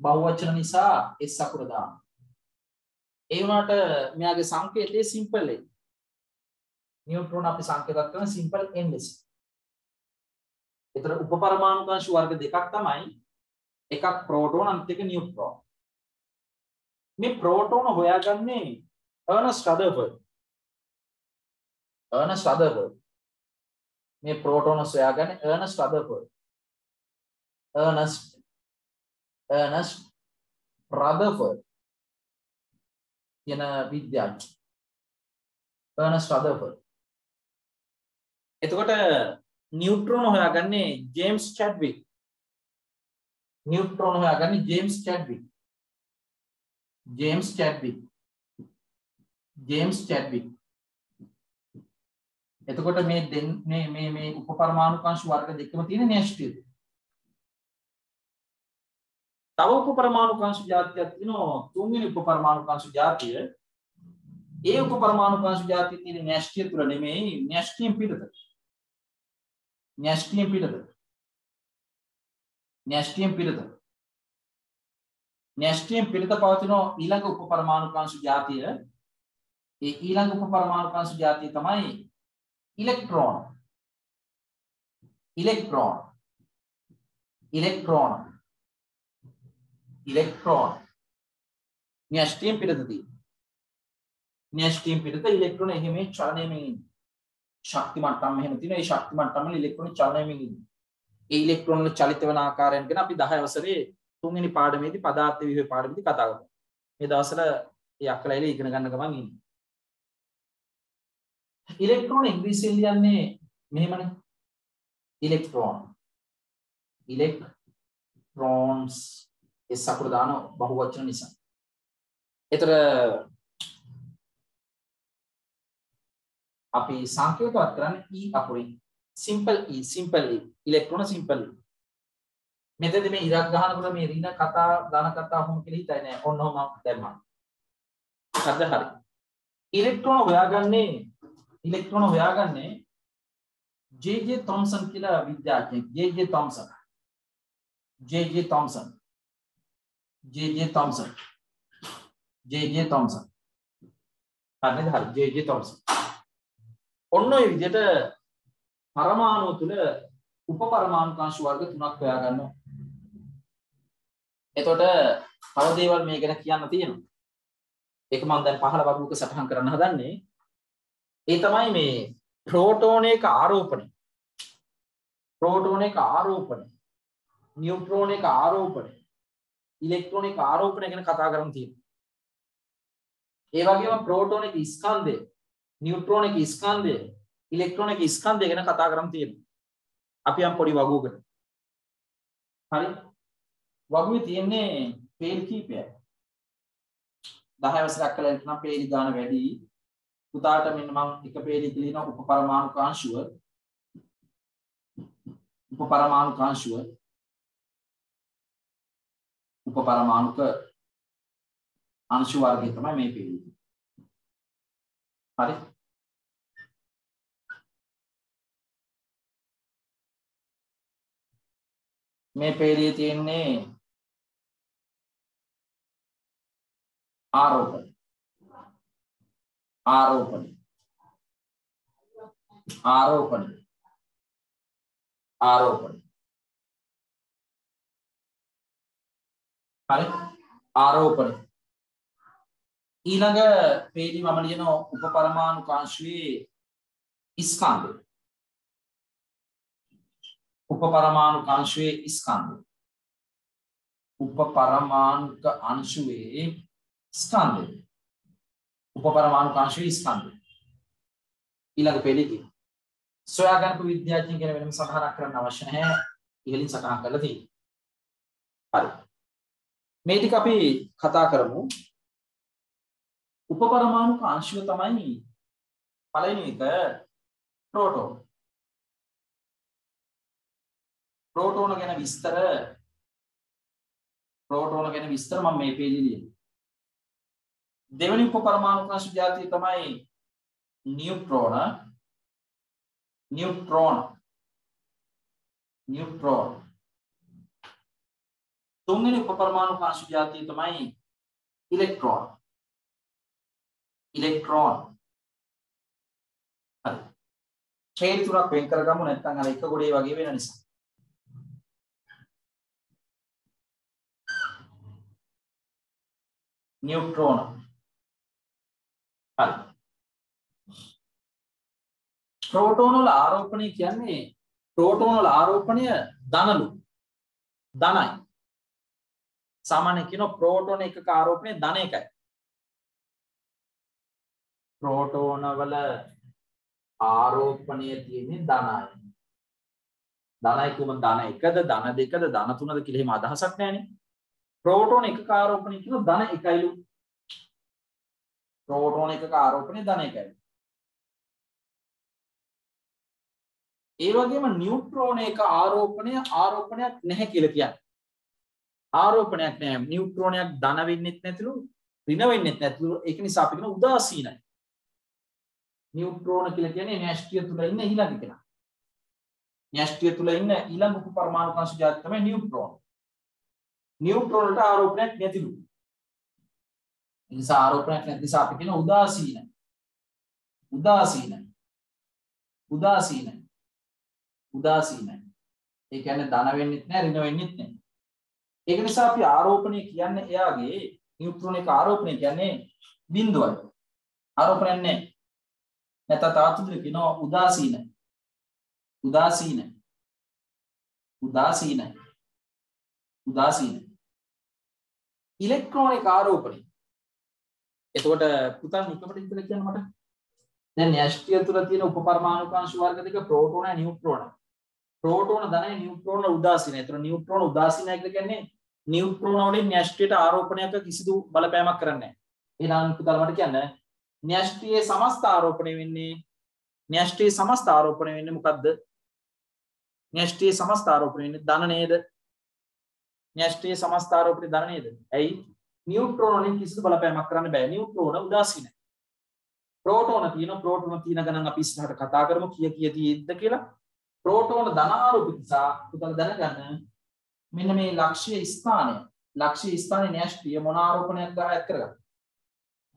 බහුවචන නිසා S අකුර දාන්න. ඒ වුණාට මෙයාගේ සංකේතය සිම්පල් එක. නියුට්‍රෝන අපි සංකේතයක් කරන සිම්පල් n ලෙස. ඒතර උපපරමාණු කාංශ වර්ග දෙකක් තමයි එකක් ප්‍රෝටෝන අනිත් එක නියුට්‍රෝන. මේ ප්‍රෝටෝන හොයාගන්නේ අර්නස්ට් රදර්ෆර්ඩ්. Ernest Rutherford. මේ ප්‍රෝටෝන හොයාගන්නේ Ernest Rutherford. Ernest Ernest Rutherford කියන විද්‍යාඥ. Ernest Rutherford. එතකොට නියුට්‍රෝන හොයාගන්නේ ජේම්ස් චැඩ්වික්. නියුට්‍රෝන හොයාගන්නේ James Chadwick. James Chadwick. James Chadwick. එතකොට මේ දෙන් මේ මේ මේ උපපරමාණුකාංශ වර්ග දෙකම තියෙන න්‍යෂ්ටියද? තව උපපරමාණු කංශු ජාතියක් තියෙනවා තුන්වෙනි උපපරමාණු කංශු ජාතිය. ඒ උපපරමාණු කංශු ජාතිය තියෙන න්‍යෂ්ටිය තුල නෙමෙයි න්‍යෂ්ටියෙන් පිටත. න්‍යෂ්ටියෙන් පිටත. න්‍යෂ්ටියෙන් පිටත. න්‍යෂ්ටියෙන් පිටත පවතින ඊළඟ උපපරමාණු කංශු ජාතිය ඒ ඊළඟ උපපරමාණු කංශු ජාතිය තමයි ඉලෙක්ට්‍රෝන. ඉලෙක්ට්‍රෝන. ඉලෙක්ට්‍රෝන ඉලෙක්ට්‍රෝන. න්‍යෂ්ටියෙන් පිටත තියෙන. න්‍යෂ්ටියෙන් පිටත ඉලෙක්ට්‍රෝන එහෙම චලනයමින් ඉන්නේ. ශක්ති මට්ටම් එහෙම තියෙනවා. ඒ ශක්ති මට්ටම් වල ඉලෙක්ට්‍රෝන චලනයමින් ඉන්නේ. ඒ ඉලෙක්ට්‍රෝන වල චලිත වෙන ආකාරයන් ගැන අපි 10 වසරේ තුන්වෙනි පාඩමේදී පදාර්ථ විභව පාඩමේදී කතා කරමු. මේ දවස්වල ඒ අක්කලයිල ඉගෙන ගන්න ගමන් ඉන්නේ. ඉලෙක්ට්‍රෝන ඉංග්‍රීසියෙන් ලියන්නේ මෙහෙමනේ. ඉලෙක්ට්‍රෝන. ඉලෙක්ට්‍රෝන්ස් ඒ සකුර දාන බහුවචන නිසා. ඒතර අපි සංකේතවත් කරන්නේ e අකුරින්. simple e simple e ඉලෙක්ට්‍රෝන simple e. මෙතෙන්ද මේ ඉරක් ගහනකොට මේ රින කතා ධන කතා වුම කියලා හිතයි නෑ. ඔන්න ඔහම දැම්මා. හරිද හරි. ඉලෙක්ට්‍රෝන හොයාගන්නේ ඉලෙක්ට්‍රෝන හොයාගන්නේ ජේ.ජේ තොම්සන් කියලා විද්‍යාඥයෙක් J J Thomson J J Thomson J J Thomson J J Thomson හරිද? හරි. ජේ.ජේ තොම්සන් ඔන්න ඔය විදිහට පරමාණු තුල උපපරමාණු කාංශ වර්ග තුනක් හොයාගන්නවා එතකොට තව දේවල් මේ ගැන කියන්න තියෙනවා. ඒක මම දැන් පහළ වගුවක සටහන් කරන්න හදන්නේ. ඒ තමයි මේ ප්‍රෝටෝන එක ආරෝපණය. ප්‍රෝටෝන එක ආරෝපණය. නියුට්‍රෝන එක ආරෝපණය. ඉලෙක්ට්‍රෝන එක ආරෝපණය ගැන කතා කරන්න තියෙනවා. ඒ වගේම ප්‍රෝටෝන එක ස්කන්ධය නියුට්‍රෝන එක ස්කන්ධය ඉලෙක්ට්‍රෝන එක ස්කන්ධය ගැන කතා කරන්න තියෙනවා. අපි යම් පොඩි වගුවකට. හරි? වගුවේ තියෙන්නේ පේල් කීපයක්. 10 වසරක් කලින් නම් පේලි ගාන වැඩි. පුතාට මෙන්න මම එක පේලියක ලියනවා උපපරමාණු කාංශුව උපපරමාණු කාංශුව උපපරමාණුක අංශු වර්ගය තමයි මේ පේලිය. හරි? මේ පේලියේ තියෙන්නේ ආරෝපණය ආරෝපණය ආරෝපණය ආරෝපණය හරි. ආරෝපණය ඊළඟ පේජි මම ලියන උපපරමාණු කාංශුවේ ස්කන්ධය. උපපරමාණු කාංශුවේ ස්කන්ධය. උපපරමාණුක අංශුවේ ස්කන්ධය. උපපරමාණු කාංශුවේ ස්කන්ධය. ඊළඟ පෙළේදී සොයාගන්නපු විද්‍යාඥයන් ගැන වෙනම සටහනක් කරන්න අවශ්‍ය නැහැ. ඉහළින් සටහන් කරලා තියෙනවා. හරි මේ ටික අපි කතා කරමු. උපපරමාණු අංශුව තමයි පළවෙනි එක ප්‍රෝටෝන ප්‍රෝටෝන ගැන විස්තර ප්‍රෝටෝන ගැන විස්තර මම මේ පේජේ ලියනවා. දෙවෙනි උපපරමාණු අංශු જાතිය තමයි නියුට්‍රෝන නියුට්‍රෝන නියුට්‍රෝන තුන්වෙනි උපපරමාණු අංශු જાතිය තමයි ඉලෙක්ට්‍රෝන ඉලෙක්ට්‍රෝන හරි. ඡේද තුනක් වෙන් කරගමු නැත්නම් අර එක ගොඩේ වගේ වෙන නිසා. නියුට්‍රෝන හරි. ප්‍රෝටෝන වල ආරෝපණය කියන්නේ ප්‍රෝටෝන වල ආරෝපණය ධනලු. ධනයි. සාමාන්‍යයෙන් කියනවා ප්‍රෝටෝන එකක ආරෝපණය ධන එකයි. ප්‍රෝටෝන වල ආරෝපණය තියෙන්නේ ධනයි. ධනයි කුම ධන එකද ධන දෙකද ධන තුනද කියලා එහෙම අදහසක් නැහැනේ. ප්‍රෝටෝන එකක ආරෝපණය කියන ධන එකයිලු. ප්‍රෝටෝන එකක ආරෝපණය ධන එකයි. ඒ වගේම නියුට්‍රෝන එක ආරෝපණය ආරෝපණයක් නැහැ කියලා කියන්නේ. ආරෝපණයක් නැහැ නියුට්‍රෝනයක් ධන වෙන්නෙත් නැතිලු ඍණ වෙන්නෙත් නැතිලු. ඒක නිසා අපි කියන උදාසීනයි. නියුට්‍රෝන කියලා කියන්නේ න්‍යෂ්ටිය තුල ඉන්න ඊළඟ කෙනා. න්‍යෂ්ටිය තුල ඉන්න ඊළඟ උපපරමාණු කංශ ජාති තමයි නියුට්‍රෝන. නියුට්‍රෝන වලට ආරෝපණයක් නැතිලු. ඒ නිසා ආරෝපණයක් නැති නිසා අපි කියන උදාසීන උදාසීන උදාසීන උදාසීන ඒ කියන්නේ ධන වෙන්නෙත් නැහැ ඍණ වෙන්නෙත් නැහැ ඒක නිසා අපි ආරෝපණය කියන්නේ එයාගේ නියුට්‍රෝන එක ආරෝපණය කියන්නේ බිඳුවයි. ආරෝපණයක් නැහැ නැත්නම් තාතුදිර කියනවා උදාසීන. උදාසීන. උදාසීන. උදාසීන. ඉලෙක්ට්‍රෝනික ආරෝපණය. එතකොට පුතා නිකමට ඉතල කියන්න මට? දැන් න්‍යෂ්ටිය තුල තියෙන උපපරමාණු අංශ වර්ග දෙක ප්‍රෝටෝන නියුට්‍රෝන ප්‍රෝටෝන ධනයි නියුට්‍රෝන උදාසීන. ඒතර නියුට්‍රෝන උදාසීනයි කියලා කියන්නේ නියුට්‍රෝන වලින් න්‍යෂ්ටියට ආරෝපණයක කිසිදු බලපෑමක් කරන්නේ නැහැ. එහෙනම් පුතා මට කියන්න න්‍යෂ්ටියේ සමස්ත ආරෝපණය වෙන්නේ න්‍යෂ්ටියේ සමස්ත ආරෝපණය වෙන්නේ මොකද්ද? න්‍යෂ්ටියේ සමස්ත ආරෝපණය වෙන්නේ ධන නේද? න්‍යෂ්ටියේ සමස්ත ආරෝපණය ධන නේද? ඇයි? නියුට්‍රෝන වලින් කිසිදු බලපෑමක් කරන්න බෑ. නියුට්‍රෝන උදාසීනයි. ප්‍රෝටෝන තියෙන ප්‍රෝටෝන තියෙන ගණන් අපි ඉස්සරහට කතා කරමු කිය කිය තියෙද්ද කියලා. ප්‍රෝටෝන ධන ආරෝපිත නිසා පුතල දැනගන්න මෙන්න මේ ලක්ෂ්‍ය ස්ථානය. ලක්ෂ්‍ය ස්ථානයේ න්‍යෂ්ටිය මොන ආරෝපණයක් ගහ ඇත් කරගන්න.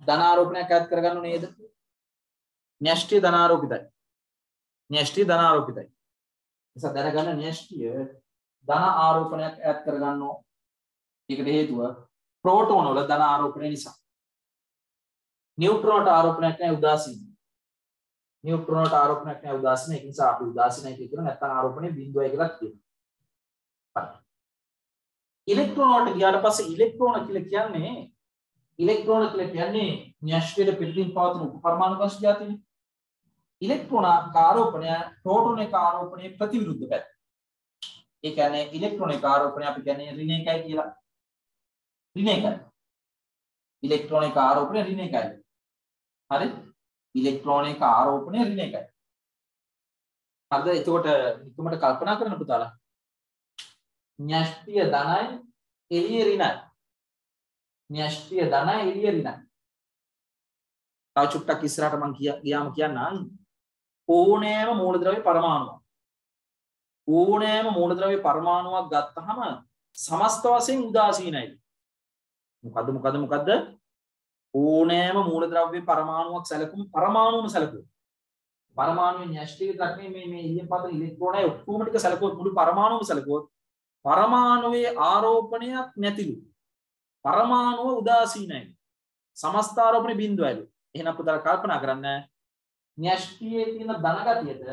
ධනාරෝපණයක් ඇත් කරගන්න නේද? න්‍යෂ්ටිය ධනාරෝපිතයි. න්‍යෂ්ටිය ධනාරෝපිතයි. නිසා දැනගන්න න්‍යෂ්ටිය ධන ආරෝපණයක් ඇත් කරගන්න. ඒකට හේතුව ප්‍රෝටෝන වල ධන ආරෝපණය නිසා. නියුට්‍රෝනට ආරෝපණයක් නැහැ උදාසීන. නියුට්‍රෝනට ආරෝපණයක් නැහැ උදාසීන ඒක නිසා අපි උදාසීනයි කියනවා නැත්නම් ආරෝපණය බිඳුවයි කියලා කියනවා ඉලෙක්ට්‍රෝන වලට ගියාට පස්සේ ඉලෙක්ට්‍රෝන කියලා කියන්නේ ඉලෙක්ට්‍රෝන කියලා කියන්නේ න්‍යෂ්ටියට පිටින් පවතින උපපරමාණු කෝෂ જાතිනේ. ඉලෙක්ට්‍රෝන ආරෝපණය ප්‍රෝටෝන එක ආරෝපණයේ ප්‍රතිවිරුද්ධ පැත්ත. ඒ කියන්නේ ඉලෙක්ට්‍රෝන එක ආරෝපණය අපි කියන්නේ ඍණ එකයි කියලා. ඍණ එකයි. ඉලෙක්ට්‍රෝන එක ආරෝපණය ඍණ එකයි. හරි? ඉලෙක්ට්‍රෝන එක ආරෝපණය ඍණ එකයි. හරිද? එතකොට නිකමට කල්පනා කරන්න පුතාලා. න්‍යෂ්ටිය ධනයි එළිය ඍණයි. න්‍යෂ්ටිය ධන එළිය ඍණ. තව චුට්ටක් ඉස්සරහට මම ගියාම කියන්නම් ඕනෑම මූලද්‍රව්‍ය පරමාණුවක් ඕනෑම මූලද්‍රව්‍ය පරමාණුවක් ගත්තහම සමස්ත වශයෙන් උදාසීනයි. මොකද්ද මොකද්ද මොකද්ද? ඕනෑම මූලද්‍රව්‍ය පරමාණුවක් සැලකුම් පරමාණුම සැලකුම්. පරමාණුවේ න්‍යෂ්ටි විතරක් නෙමෙයි මේ මේ ඉලියම් පතන ඉලෙක්ට්‍රෝනයි ඔක්කොම ටික සැලකුවොත් මුළු පරමාණුවම සැලකුවොත් පරමාණුවේ ආරෝපණයක් නැතිලු. පරමාණුව උදාසීනයි. සමස්ත ආරෝපණය බිඳුවයිලු. එහෙනම් පුතලා කල්පනා කරන්න න්‍යෂ්ටියේ තියෙන ධන ගතියට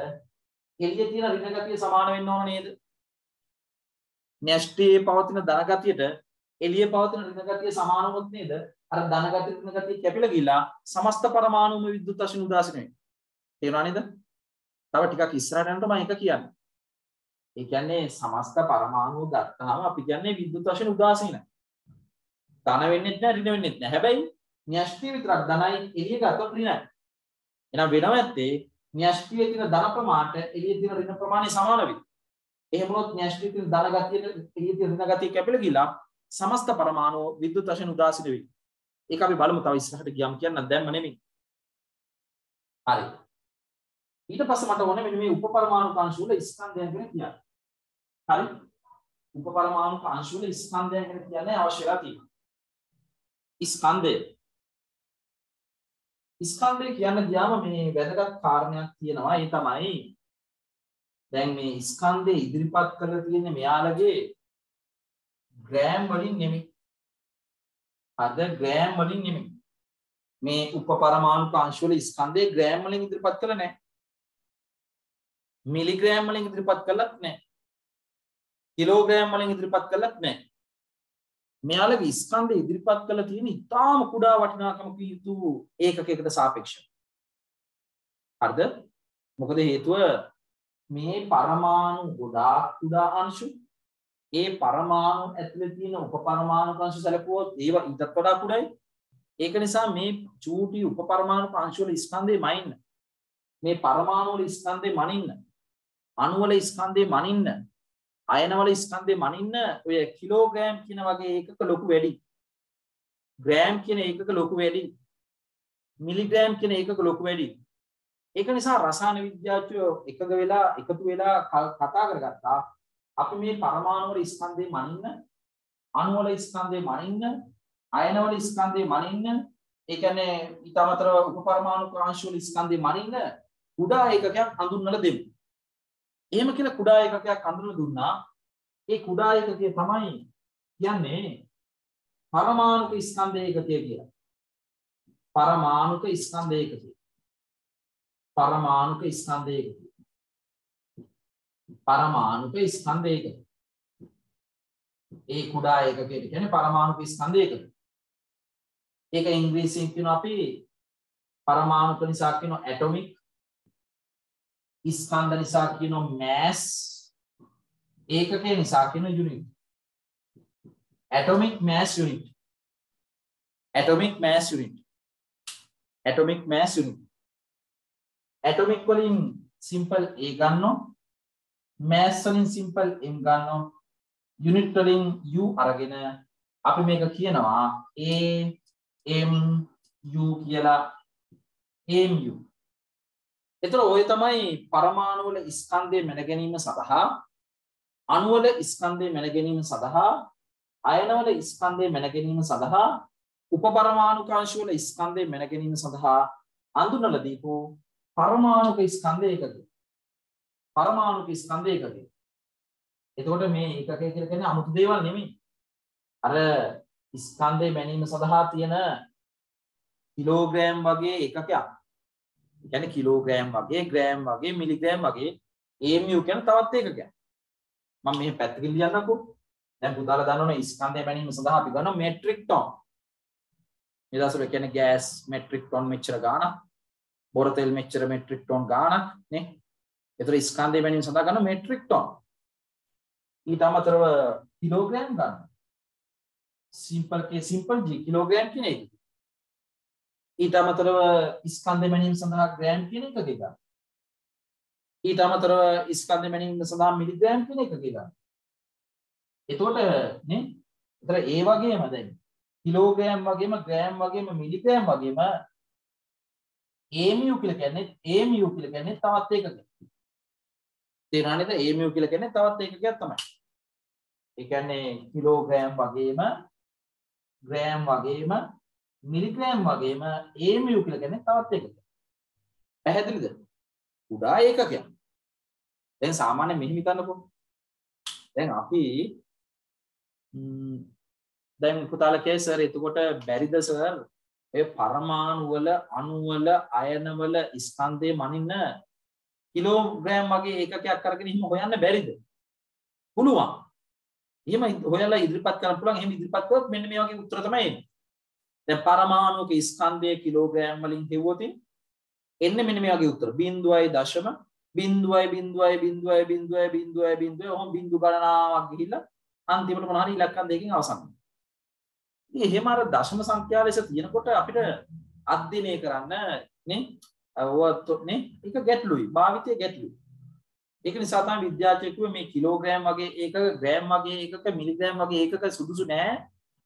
එළියේ තියෙන ඍණ ගතිය සමාන වෙන්න ඕන නේද? න්‍යෂ්ටියේ පවතින ධන ගතියට එළියේ පවතින ඍණ ගතිය සමාන වුණොත් නේද? අර ධන ගතිය ඍණ ගතිය කැපිලා ගිලා සමස්ත පරමාණුම විද්‍යුත් අශින උදාසීන වෙනවා. තේරුණා නේද? තව ටිකක් ඉස්සරහට යනකොට මම එක කියන්නම්. ඒ කියන්නේ සමස්ත පරමාණු ගත්තාම අපි කියන්නේ විද්‍යුත් වශයෙන් උදාසීනයි. ධන වෙන්නේ නැහැ ඍණ වෙන්නේ නැහැ. හැබැයි න්‍යෂ්ටි විතරක් ධනයි එළිය ගත්තොත් ඍණයි. එහෙනම් වෙනව ඇත්තේ න්‍යෂ්ටියේ තියෙන ධන ප්‍රමාණයට එළියේ තියෙන ඍණ ප්‍රමාණය සමාන වෙයි. එහෙම වුණොත් න්‍යෂ්ටියේ තියෙන ධන ගතියට එළියේ තියෙන ඍණ ගතිය කැපිලා ගිලා සමස්ත පරමාණු විද්‍යුත් වශයෙන් උදාසීන වෙයි. ඒක අපි බලමු තව ඉස්සරහට ගියම් කියන්න දැම්ම නෙමෙයි. හරි. ඊට පස්සේ මට ඕනේ මෙන්න මේ උපපරමාණු අංශ වල ස්කන්ධයන් ගැන කියන්න. හරි? උපපරමාණු අංශ වල ස්කන්ධයන් ගැන කියන්නේ අවශ්‍යලා තියෙනවා. ස්කන්ධය. ස්කන්ධය කියන්න ගියාම මේ වැදගත් කාරණයක් තියෙනවා. ඒ තමයි දැන් මේ ස්කන්ධය ඉදිරිපත් කරලා තියෙන්නේ මෙයාලගේ ග්‍රෑම් වලින් නෙමෙයි. අද ග්‍රෑම් වලින් නෙමෙයි. මේ උපපරමාණු අංශ වල ස්කන්ධය ග්‍රෑම් වලින් ඉදිරිපත් කළා නැහැ. මිලිග්‍රෑම් වලින් ඉදිරිපත් කළත් නැහැ. කිලෝග්‍රෑම් වලින් ඉදිරිපත් කළත් නැහැ. මෙයාලගේ ස්කන්ධය ඉදිරිපත් කළ තියෙන ඉතාම කුඩා වටිනාකමක යුතු ඒකකයකට සාපේක්ෂව. හරිද? මොකද හේතුව මේ පරමාණු ගොඩාක් කුඩා අංශු ඒ පරමාණු ඇතුලේ තියෙන උපපරමාණු අංශු සැලකුවොත් ඒවා ඊටත් වඩා කුඩායි. ඒක නිසා මේ චූටි උපපරමාණු අංශු වල ස්කන්ධේ මනින්න. මේ පරමාණු වල ස්කන්ධේ මනින්න. අණුවල ස්කන්ධේ මනින්න. අයනවල ස්කන්ධේ මනින්න ඔය කිලෝග්‍රෑම් කියන වගේ ඒකක ලොකු වැඩි. ග්‍රෑම් කියන ඒකක ලොකු වැඩි. මිලිග්‍රෑම් කියන ඒකක ලොකු වැඩි. ඒක නිසා රසායන විද්‍යාඥයෝ එකග වෙලා එකතු වෙලා කතා කරගත්තා. අපි මේ පරමාණු වල ස්කන්ධේ මනින්න අණු වල ස්කන්ධේ මනින්න අයනවල ස්කන්ධේ මනින්න ඒ කියන්නේ ඊට අමතරව උපපරමාණු අංශ වල ස්කන්ධේ මනින්න කුඩා ඒකකයක් හඳුන්වලා දෙමු එහෙම කියලා කුඩා ඒකකයක් අඳුනලා දුන්නා. ඒ කුඩා ඒකකය තමයි කියන්නේ පරමාණුක ස්කන්ධ ඒකකය කියලා. පරමාණුක ස්කන්ධ ඒකකය. පරමාණුක ස්කන්ධ ඒකකය. පරමාණුක ස්කන්ධ ඒකකය. ඒ කුඩා ඒකකයට කියන්නේ පරමාණුක ස්කන්ධ ඒකකය. ඒක ඉංග්‍රීසියෙන් කියන අපි පරමාණුක නිසා කියන ඇටොමික් ස්කන්ධ නිසා කියනවා mass. ඒකකය නිසා කියන unit. atomic mass unit. atomic mass unit. atomic mass unit. atomic වලින් simple a ගන්නවා mass වලින් simple m ගන්නවා unit වලින් u අරගෙන අපි මේක කියනවා a m u කියලා mu එතන ඔය තමයි පරමාණු වල ස්කන්ධය මැන ගැනීම සඳහා අණු වල ස්කන්ධය මැන ගැනීම සඳහා අයන වල ස්කන්ධය මැන ගැනීම සඳහා උපපරමාණු කාංශ වල ස්කන්ධය මැන ගැනීම සඳහා අඳුනලා දීපු පරමාණුක ස්කන්ධ ඒකකය. පරමාණුක ස්කන්ධ ඒකකය. එතකොට මේ ඒකකය කියලා කියන්නේ 아무තු දේවල් නෙමෙයි. අර ස්කන්ධය මැනීම සඳහා තියෙන කිලෝග්‍රෑම් වගේ එකකයක්. ගැන කිලෝග්‍රෑම් වගේ ග්‍රෑම් වගේ මිලිග්‍රෑම් වගේ ඒමියු කියන තවත් එකක මම මේ පැත්තකින් ලියන්නකෝ දැන් පුතාලා දන්නවනේ ස්කන්ධය මැනීම සඳහා අපි ගන්නවා මෙට්‍රික් ටොන් මේ දවස්වල කියන්නේ ගෑස් මෙට්‍රික් ටොන් මෙච්චර ගාණක් බොර තෙල් මෙච්චර මෙට්‍රික් ටොන් ගාණක් නේ ඒතර ස්කන්ධය මැනීම සඳහා ගන්න මෙට්‍රික් ටොන් ඊට අමතරව කිලෝග්‍රෑම් ගන්න simple K simple G kilogram කියන එක ඊට අමතරව ස්කන්ධ මැනීම සඳහා ග්‍රෑම් කියන එක ගිගා. ඊට අමතරව ස්කන්ධ මැනීම සඳහා මිලිග්‍රෑම් කියන එක ගිගා. එතකොට නේ? ඒතර ඒ වගේම දැන් කිලෝග්‍රෑම් වගේම ග්‍රෑම් වගේම මිලිග්‍රෑම් වගේම AMU කියලා කියන්නේ AMU කියලා කියන්නේ තවත් එකක. තේරුණා නේද? AMU කියලා කියන්නේ තවත් එකකයක් තමයි. ඒ කියන්නේ කිලෝග්‍රෑම් වගේම ග්‍රෑම් වගේම මිලිග්‍රෑම් වගේම AMU කියලා කියන්නේ තවත් එකක. පැහැදිලිද? කුඩා ඒකකයක්. දැන් සාමාන්‍ය මෙහෙම හිතන්නකෝ. දැන් අපි දැන් පුතාලා කියයි සර් එතකොට බැරිද සර් ඔය පරමාණු වල අණු වල අයන වල ස්කන්ධේ මනින්න කිලෝග්‍රෑම් වගේ ඒකකයක් අරගෙන එහෙම හොයන්න බැරිද? පුළුවන්. එහෙම හොයලා ඉදිරිපත් කරන්න පුළුවන්. එහෙම ඉදිරිපත් කරොත් මෙන්න මේ වගේ උත්තර තමයි එන්නේ. දැන් පරමාණුක ස්කන්ධය කිලෝග්‍රෑම් වලින් හෙව්වොත් එන්නේ මෙන්න මේ වගේ උත්තර. 0.0 බින්දුවයි බින්දුවයි බින්දුවයි බින්දුවයි බින්දුවයි බින්දුවයි ඔහොම බින්දු ගණනාවක් ගිහිල්ලා අන්තිමට මොනවා හරි ඉලක්කම් දෙකකින් අවසන් වෙනවා. ඉතින් එහෙම අර දශම සංඛ්‍යා ලෙස තියෙනකොට අපිට අධ්‍යයනය කරන්න නේ ඔවත් නේ ඒක ගැටලුයි. භාවිතය ගැටලුයි. ඒක නිසා තමයි විද්‍යාඥයෙකු මේ කිලෝග්‍රෑම් වගේ ඒකක ග්‍රෑම් වගේ ඒකක මිලිග්‍රෑම් වගේ ඒකක සුදුසු නෑ.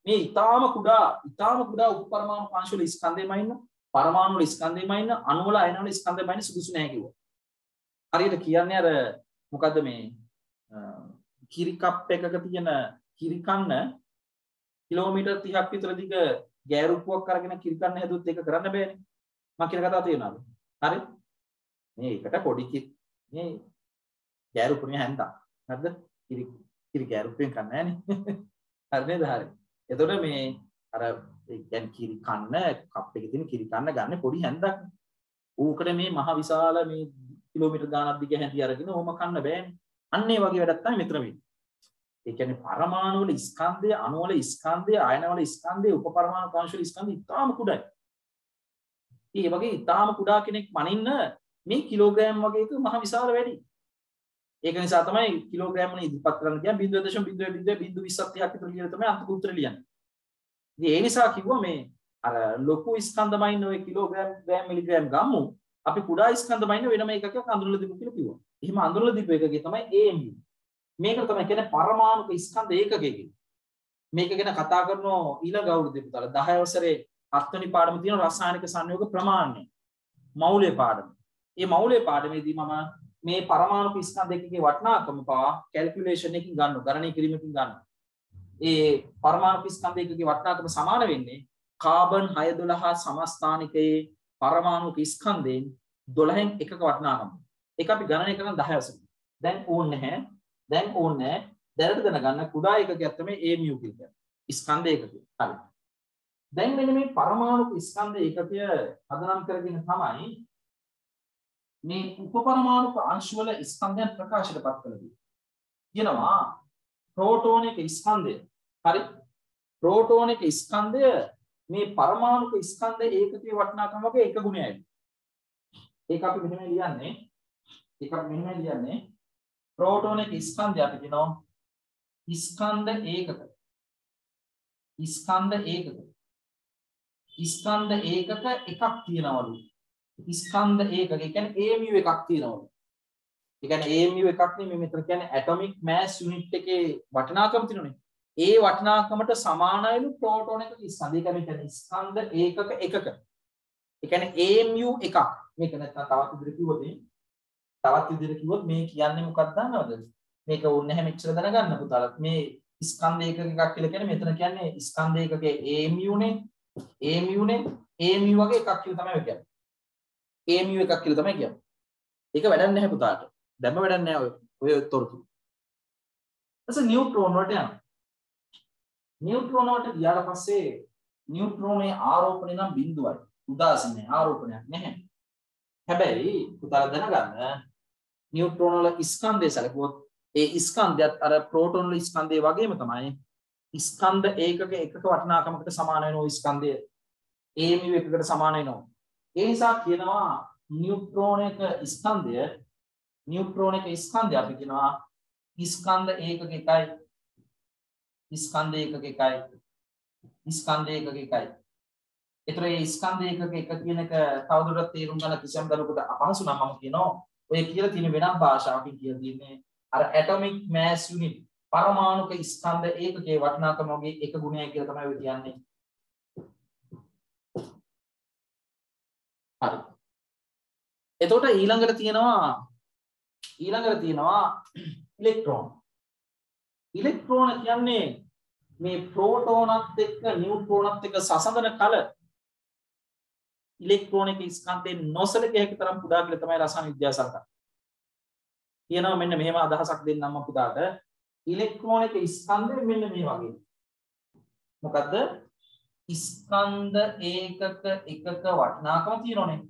මේ ඊටාම කුඩා ඊටාම කුඩා උපපරමාණු අංශ වල ස්කන්ධෙම ඉන්න පරමාණු වල ස්කන්ධෙම ඉන්න අණු වල අයන වල ස්කන්ධෙම ඉන්න සුදුසු නෑ කිව්වා. හරියට කියන්නේ අර මොකද්ද මේ කිරි කප් එකක තියෙන කිරි කන්න කිලෝමීටර් 30ක් විතර දිග ගෑරුප්පුවක් අරගෙන කිරි කන්න හැදුවොත් ඒක කරන්න බෑනේ. මම කියන කතාව තේරෙනවද? හරි? මේ එකට පොඩි මේ ගෑරුප්පුනේ හැන්දා. හරිද? කිරි කිරි ගෑරුප්පෙන් කන්නේ නෑනේ. හරි නේද? හරි. එතකොට මේ අර ඒ කියන්නේ කිරි කන්න කප් එකේ තියෙන කිරි කන්න ගන්න පොඩි හැන්දක්. ඌකට මේ මහ විශාල මේ කිලෝමීටර් ගානක් දිග හැඳි අරගෙන ඕම කන්න බෑනේ. අන්න ඒ වගේ වැඩක් තමයි මෙතන වෙන්නේ. ඒ කියන්නේ පරමාණු වල ස්කන්ධය, අණු වල ස්කන්ධය, ආයන වල ස්කන්ධය, උපපරමාණු කාංශ වල ස්කන්ධය ඉතාම කුඩායි. ඒ වගේ ඉතාම කුඩා කෙනෙක් මනින්න මේ කිලෝග්‍රෑම් වගේ එක මහ විශාල වැඩි. ඒක නිසා තමයි කිලෝග්‍රෑම් වලින් ඉදිරිපත් කරන්න කියන්නේ 0.0.020ක් විතර ලියලා තමයි අන්තිම උත්තර ලියන්නේ. ඉතින් ඒ නිසා කිව්වා මේ අර ලොකු ස්කන්ධමයින් ඔය කිලෝග්‍රෑම් ග්‍රෑම් මිලිග්‍රෑම් ගමු අපි කුඩා ස්කන්ධමයින් වෙනම එකකයක් අඳුරලා දීමු කියලා කිව්වා. එහෙම අඳුරලා දීපු එකකේ තමයි AMU. මේක තමයි කියන්නේ පරමාණුක ස්කන්ධ ඒකකයේ. මේක ගැන කතා කරනවා ඊළඟ අවුරුද්දේ පුතාලා 10 වසරේ හත්වෙනි පාඩම තියෙන රසායනික සංයෝග ප්‍රමාණය. මෞලික පාඩම. මේ මෞලික පාඩමේදී මම මේ පරමාණු ස්කන්ධ එකකේ වටිනාකම පවා කැල්කියුලේෂන් එකකින් ගන්නවා. ගණනය කිරීමකින් ගන්නවා. ඒ පරමාණු ස්කන්ධ එකකේ වටිනාකම සමාන වෙන්නේ කාබන් 612 සමස්ථානිකයේ පරමාණුක ස්කන්ධයෙන් 12න් එකක වටිනාකම. ඒක අපි ගණනය කරන 10 වසරේ. දැන් ඕනේ නැහැ. දැන් ඕනේ නැහැ. දැනට දැනගන්න කුඩා එකකයක් තමයි AMU කියලා කියන්නේ. ස්කන්ධ ඒකකය. හරි. දැන් මෙන්න මේ පරමාණුක ස්කන්ධ ඒකකය පදනම් කරගෙන තමයි මේ උපපරමාණුක අංශ වල ස්කන්ධයන් ප්‍රකාශයට පත් කළේ. කියනවා ප්‍රෝටෝනික ස්කන්ධය. හරි. ප්‍රෝටෝනික ස්කන්ධය මේ පරමාණුක ස්කන්ධ ඒකකයේ වටිනාකම වගේ එක ගුණයයි. ඒක අපි මෙහෙම ලියන්නේ. ඒක අපි මෙහෙම ලියන්නේ. ප්‍රෝටෝනික ස්කන්ධය අපි කියනවා ස්කන්ධ ඒකක. ස්කන්ධ ඒකක. ස්කන්ධ ඒකක එකක් තියෙනවලු. ස්කන්ධ ඒකක. ඒ කියන්නේ AMU එකක් තියෙනවලු. ඒ කියන්නේ AMU එකක් නෙමෙයි මෙතන කියන්නේ atomic mass unit එකේ වටිනාකම තියෙනනේ. ඒ වටිනාකමට සමානයිලු ප්‍රෝටෝන එකක ස්කන්ධය කියන්නේ ස්කන්ධ ඒකක එකක. ඒ කියන්නේ AMU එකක්. මේක නැත්නම් තවත් ඉදිරිය කිව්වොත් තවත් ඉදිරිය කිව්වොත් මේ කියන්නේ මොකක්ද දන්නවද? මේක ඕනේ නැහැ මෙච්චර දැනගන්න පුතාලා. මේ ස්කන්ධ ඒකක එකක් කියලා කියන්නේ මෙතන කියන්නේ ස්කන්ධ ඒකකේ AMU නේ. AMU නේ. AMU වගේ එකක් කියලා තමයි කියන්නේ. AMU එකක් කියලා තමයි කියන්නේ. ඒක වැඩක් නැහැ පුතාට. දැම්ම වැඩක් නැහැ ඔය ඔය තොරතුරු. ඊට නියුට්‍රෝන වලට යනවා. නියුට්‍රෝන වලට ගියාට පස්සේ නියුට්‍රෝනේ ආරෝපණය නම් බිඳුවයි. උදාසීනයි ආරෝපණයක් නැහැ. හැබැයි පුතාලා දැනගන්න නියුට්‍රෝන වල ස්කන්ධය සැලකුවොත් ඒ ස්කන්ධයත් අර ප්‍රෝටෝන වල ස්කන්ධය වගේම තමයි ස්කන්ධ ඒකක එකක වටිනාකමකට සමාන වෙන ওই ස්කන්ධය AMU එකකට සමාන වෙනවා. ඒ නිසා කියනවා නියුට්‍රෝන එක ස්කන්ධය නියුට්‍රෝන එක ස්කන්ධය අපි කියනවා ස්කන්ධ ඒකක එකයි ස්කන්ධ ඒකක එකයි ස්කන්ධ ඒකක එකයි. ඒතර ඒ ස්කන්ධ ඒකක එක කියන එක තවදුරටත් තේරුම් ගන්න කිසියම් දරුවෙකුට අපහසු නම් මම කියනවා. ඔය කියලා තියෙන වෙනත් භාෂාවකින් කියලා තියෙන්නේ අර ඇටොමික් මෑස් යුනිට් පරමාණුක ස්කන්ධ ඒකකයේ වටිනාකම වගේ එක ගුණයයි කියලා තමයි ඔය කියන්නේ හරි එතකොට ඊළඟට තියෙනවා ඊළඟට තියෙනවා ඉලෙක්ට්‍රෝන ඉලෙක්ට්‍රෝන කියන්නේ මේ ප්‍රෝටෝනත් එක්ක නියුට්‍රෝනත් එක්ක සසඳන කල ඉලෙක්ට්‍රෝනික ස්කන්ධයෙන් නොසලකිය හැකි තරම් කුඩා කියලා තමයි රසායන විද්‍යාව සලකන්නේ. කියනවා මෙන්න මෙහෙම අදහසක් දෙන්නම් මම පුතාට. ඉලෙක්ට්‍රෝනික ස්කන්ධය මෙන්න මේ වගේ. මොකද්ද? ස්කන්ධ ඒකක එකක වටිනාකම තියෙනවනේ.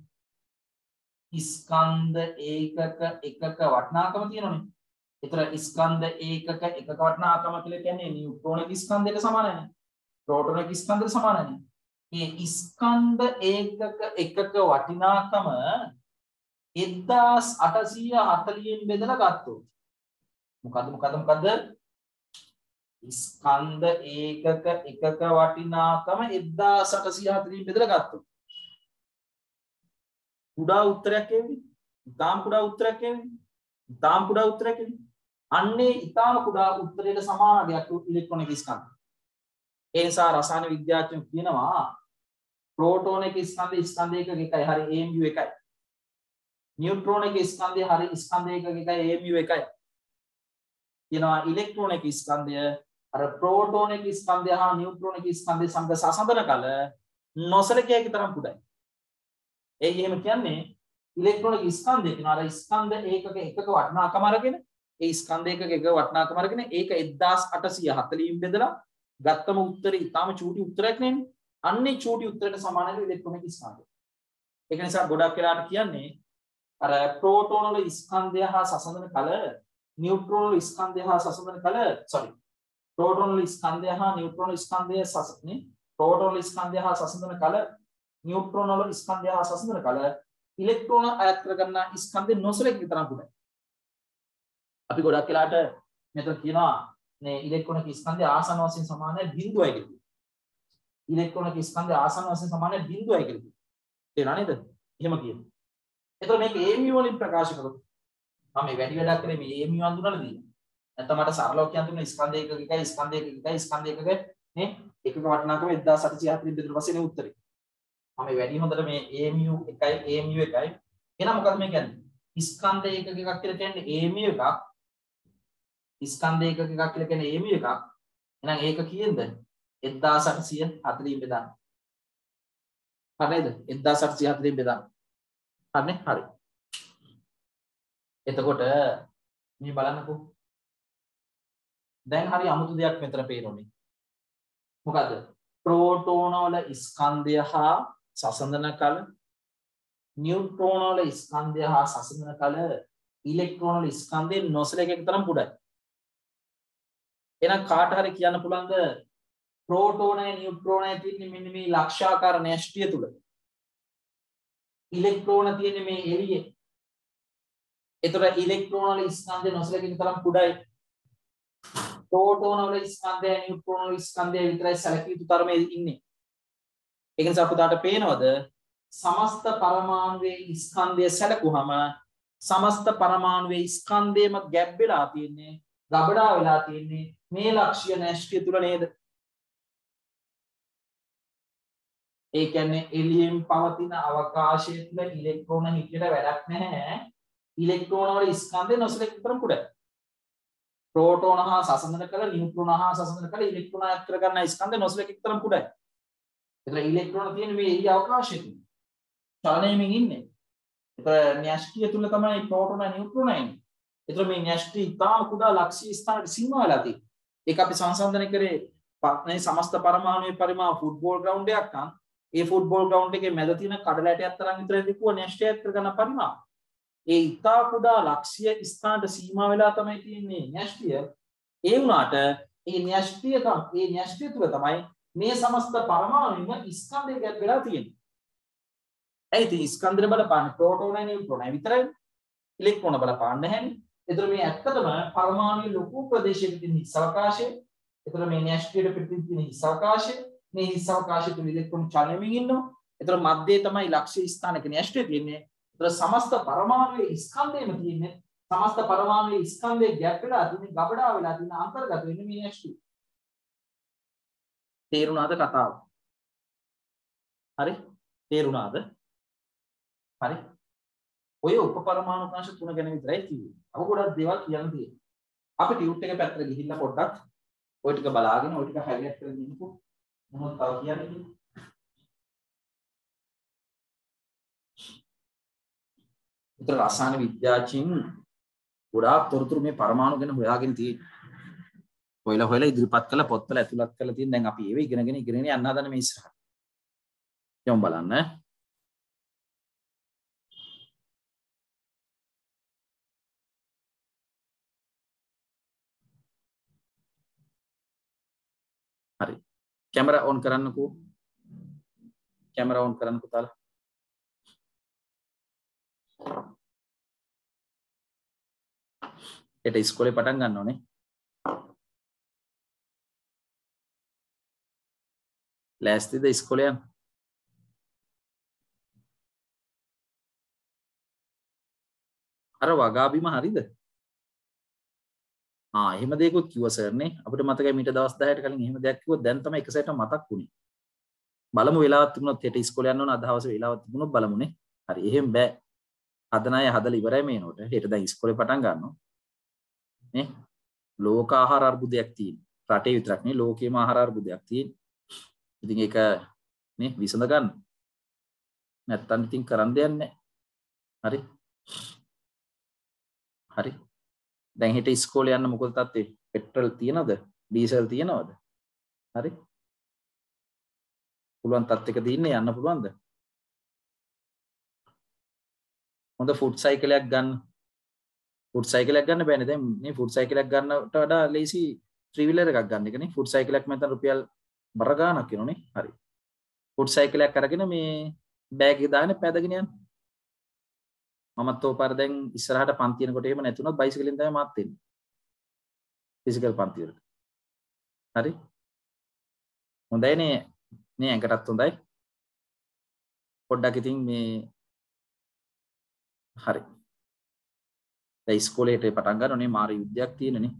ස්කන්ධ ඒකක එකක වටිනාකම තියෙනවනේ. ඒතර ස්කන්ධ ඒකක එකක වටිනාකම කියලා කියන්නේ නියුට්‍රෝනික ස්කන්ධයට සමානයි. ප්‍රෝටෝනික ස්කන්ධයට සමානයි. මේ ස්කන්ධ ඒකක එකක වටිනාකම 1840න් බෙදලා ගත්තොත් මොකද්ද මොකද්ද මොකද්ද? ස්කන්ධ ඒකක එකක වටිනාකම 1840න් බෙදලා ගත්තොත් කුඩා උත්තරයක් එන්නේ? ඉතාම කුඩා උත්තරයක් එන්නේ? ඉතාම කුඩා උත්තරයක් එන්නේ? අන්නේ ඉතාම කුඩා උත්තරයට සමාන දෙයක් ඉලෙක්ට්‍රොනික ස්කන්ධ. ඒ නිසා රසායන විද්‍යාඥයෝ කියනවා ප්‍රෝටෝන එක ස්කන්ධ ස්කන්ධ එකක එකයි හරි AMU එකයි. නියුට්‍රෝන එක ස්කන්ධය හරි ස්කන්ධ එකක එකයි AMU එකයි. කියනවා ඉලෙක්ට්‍රෝන එක ස්කන්ධය අර ප්‍රෝටෝන එක ස්කන්ධය හා නියුට්‍රෝන එක ස්කන්ධය සමග සසඳන කල නොසලකිය හැකි තරම් කුඩයි ඒ එහෙම කියන්නේ ඉලෙක්ට්‍රෝනික ස්කන්ධය කියන අර ස්කන්ධ ඒකක එකක වටිනාකම අරගෙන ඒ ස්කන්ධ ඒකක එක වටිනාකම අරගෙන ඒක 1840 බෙදලා ගත්තම උත්තරේ ඊටාම චූටි උත්තරයක් නෙන්නේ. අන්නේ චූටි උත්තරයට සමානයි ඉලෙක්ට්‍රෝනික ස්කන්ධය. ඒක නිසා ගොඩක් වෙලාට කියන්නේ අර ප්‍රෝටෝන වල ස්කන්ධය හා සසඳන කල නියුට්‍රෝන වල ස්කන්ධය හා සසඳන කල sorry ප්‍රෝටෝන වල ස්කන්ධය හා නියුට්‍රෝන ස්කන්ධය සසඳන ප්‍රෝටෝන වල ස්කන්ධය හා සසඳන කල නියුට්‍රෝන වල ස්කන්ධය හා සසඳන කල ඉලෙක්ට්‍රෝන අයත් කරගන්නා ස්කන්ධය නොසලකී තරම් පුදුයි. අපි ගොඩක් වෙලාට මෙතන කියනවා මේ ඉලෙක්ට්‍රෝනික ස්කන්ධය ආසන්න වශයෙන් සමානයි 0යි කියලා. ඉලෙක්ට්‍රෝනික ස්කන්ධය ආසන්න වශයෙන් සමානයි 0යි කියලා. තේරුණා නේද? එහෙම කියනවා. එතකොට මේක AMU වලින් ප්‍රකාශ කරොත් මම මේ වැඩි වැඩක් කරේ මේ AMU අඳුනලා දීලා. නැත්නම් මට සරලව කියන්න තුන ස්කන්ධ එකක එකයි ස්කන්ධ එකක එකයි ස්කන්ධ එකක නේ එකක වටිනාකම 1840 බෙදලා පස්සේ උත්තරේ. මම වැඩි හොඳට මේ AMU එකයි AMU එකයි එහෙනම් මොකද මේ කියන්නේ? ස්කන්ධ එකක එකක් කියලා කියන්නේ AMU එකක් ස්කන්ධ එකක එකක් කියලා කියන්නේ AMU එකක්. එහෙනම් ඒක කීයද? 1840 බෙදන්න. හරිද? 1840 බෙදන්න. හරිනේ? හරි. එතකොට මේ බලන්නකෝ. දැන් හරි අමුතු දෙයක් මෙතන පේනෝනේ. මොකද? ප්‍රෝටෝන වල ස්කන්ධය හා සසඳන කල නියුට්‍රෝන වල ස්කන්ධය හා සසඳන කල ඉලෙක්ට්‍රෝන වල ස්කන්ධයෙන් නොසලක එක තරම් පුඩයි. එහෙනම් කාට හරි කියන්න පුළුවන්ද ප්‍රෝටෝනය නියුට්‍රෝනය තියෙන්නේ මෙන්න මේ ලක්ෂාකාර න්‍යෂ්ටිය තුල. ඉලෙක්ට්‍රෝන තියෙන්නේ මේ එළියේ. එතකොට ඉලෙක්ට්‍රෝන වල ස්කන්ධය නොසලකින් තරම් කුඩයි. ප්‍රෝටෝන වල ස්කන්ධය නියුට්‍රෝන වල ස්කන්ධය විතරයි සැලකිය යුතු තරමේ ඉන්නේ. ඒක නිසා පුතාට පේනවද සමස්ත පරමාණුවේ ස්කන්ධය සැලකුවහම සමස්ත පරමාණුවේ ස්කන්ධයම ගැබ් වෙලා තියෙන්නේ ගබඩා වෙලා තියෙන්නේ මේ ලක්ෂ්‍ය නැෂ්ටිය තුල නේද? ඒ කියන්නේ එළියෙන් පවතින අවකාශය තුළ ඉලෙක්ට්‍රෝන හිටියට වැඩක් නැහැ. ඉලෙක්ට්‍රෝන වල ස්කන්ධය නොසලෙක් තරම් කුඩයි. ප්‍රෝටෝන හා සසඳන කළ නියුට්‍රෝන හා සසඳන කළ ඉලෙක්ට්‍රෝන අයත් කර ගන්න ස්කන්ධය නොසලෙක් තරම් කුඩයි. එතන ඉලෙක්ට්‍රෝන තියෙන මේ එළිය අවකාශය තුල. චලනයමින් ඉන්නේ. එතන න්‍යෂ්ටිය තුල තමයි ප්‍රෝටෝන නියුට්‍රෝන ඉන්නේ. එතන මේ න්‍යෂ්ටි ඉතාම කුඩා ලක්ෂ්‍ය ස්ථානට සීමා වෙලා තියෙන්නේ. ඒක අපි සංසන්දනය කරේ මේ සමස්ත පරමාණුවේ පරිමාණ ෆුට්බෝල් ග්‍රවුන්ඩ් එකක් නම් ඒ ෆුට්බෝල් ග්‍රවුන්ඩ් එකේ මැද තියෙන කඩල ඇටයක් තරම් විතර දිකුව න්‍යෂ්ටියක් කරගන්න පරිමාණ. ඒ ඉතා කුඩා ලක්ෂ්‍ය ස්ථානට සීමා වෙලා තමයි තියෙන්නේ න්‍යෂ්ටිය. ඒ වුණාට ඒ න්‍යෂ්ටිය තම ඒ න්‍යෂ්ටිය තුල තමයි මේ සමස්ත පරමාණුම ස්කන්ධය ගැට වෙලා තියෙන්නේ. ඇයි ඉතින් ස්කන්ධය බලපාන්නේ ප්‍රෝටෝනයි නියුට්‍රෝනයි විතරයි. ඉලෙක්ට්‍රෝන බලපාන්නේ නැහැනේ. එතර මේ ඇත්තටම පරමාණු ලොකු ප්‍රදේශයක තියෙන හිස් අවකාශය. එතර මේ න්‍යෂ්ටියට පිටින් තියෙන හිස් අවකාශය. මේ හිස් අවකාශය තුල ඉලෙක්ට්‍රෝන චලනයමින් ඉන්නවා. එතර මැදේ තමයි ලක්ෂ්‍ය ස්ථානක න්‍යෂ්ටිය තියෙන්නේ. එතර සමස්ත පරමාණුවේ ස්කන්ධයම තියෙන්නේ සමස්ත පරමාණුවේ ස්කන්ධයේ ගැප් වෙලා තියෙන ගබඩා වෙලා තියෙන අන්තර්ගත වෙන්නේ මේ න්‍යෂ්ටිය. තේරුණාද කතාව? හරි? තේරුණාද? හරි? ඔය උපපරමාණු කාංශ තුන ගැන විතරයි කිව්වේ. අව ගොඩක් දේවල් කියන්න තියෙනවා. අපි ටියුට් එක පැත්තට ගිහිල්ලා පොඩ්ඩක් ওই ටික බලාගෙන ওই ටික හයිලයිට් කරගෙන ඉන්නකෝ. මොනවද තව කියන්නේ? උත්තර රසායන විද්‍යාචීන් ගොඩාක් තොරතුරු මේ පරමාණු ගැන හොයාගෙන තියෙන්නේ. හොයලා හොයලා ඉදිරිපත් කළ පොත්වල ඇතුළත් කරලා තියෙන දැන් අපි ඒව ඉගෙනගෙන ඉගෙනගෙන යන්න හදන මේ ඉස්සරහට. යමු බලන්න. හරි. කැමරා ඔන් කරන්නකෝ. කැමරා ඔන් කරන්නකෝ තාලා. හෙට ඉස්කෝලේ පටන් ගන්න ඕනේ. ලෑස්තිද ඉස්කෝලේ යන්න? අර වගාබිම හරිද? ආ එහෙම දෙයක්වත් කිව්වා සර්නේ. අපිට මතකයි මීට දවස් 10කට කලින් එහෙම දෙයක් කිව්වොත් දැන් තමයි එක සැරේට මතක් වුනේ. බලමු වෙලාවක් තිබුණොත් හෙට ඉස්කෝලේ යන්න ඕන අද හවස වෙලාවක් තිබුණොත් බලමුනේ. හරි එහෙම බෑ. හදන අය හදලා ඉවරයි මේනකොට. හෙට දැන් ඉස්කෝලේ පටන් ගන්නවා. නේ? ලෝක ආහාර අර්බුදයක් තියෙන. රටේ විතරක් නේ ලෝකේම ආහාර අර්බුදයක් තියෙන. ඉතින් ඒක නේ විසඳ ගන්න. නැත්තම් ඉතින් කරන්න දෙයක් නැහැ. හරි. හරි. දැන් හෙට ඉස්කෝලේ යන්න මොකද තත්ත්වේ? පෙට්‍රල් තියනවද? ඩීසල් තියනවද? හරි. පුළුවන් තත්ත්වයක දින්නේ යන්න පුළුවන්ද? හොඳ ෆුඩ් සයිකලයක් ගන්න. ෆුඩ් සයිකලයක් ගන්න බෑනේ දැන් මේ ෆුඩ් සයිකලයක් ගන්නට වඩා ලේසි ත්‍රී වීලර් එකක් ගන්න එකනේ. ෆුඩ් සයිකලයක් මෙතන රුපියල් බර ගාණක් වෙනෝනේ. හරි. ෆුඩ් සයිකලයක් අරගෙන මේ බෑග් එක දාගෙන පැදගෙන යන්න. මමත් ඕපාර දැන් ඉස්සරහට පන්ති යනකොට එහෙම නැතුනොත් බයිසිකලෙන් තමයි මාත් එන්නේ. ෆිසිකල් පන්ති වලට. හරි. හොඳයිනේ නේ ඇඟටත් හොඳයි. පොඩ්ඩක් ඉතින් මේ හරි. දැන් ඉස්කෝලේට පටන් ගන්නනේ මාර යුද්ධයක් තියෙනනේ.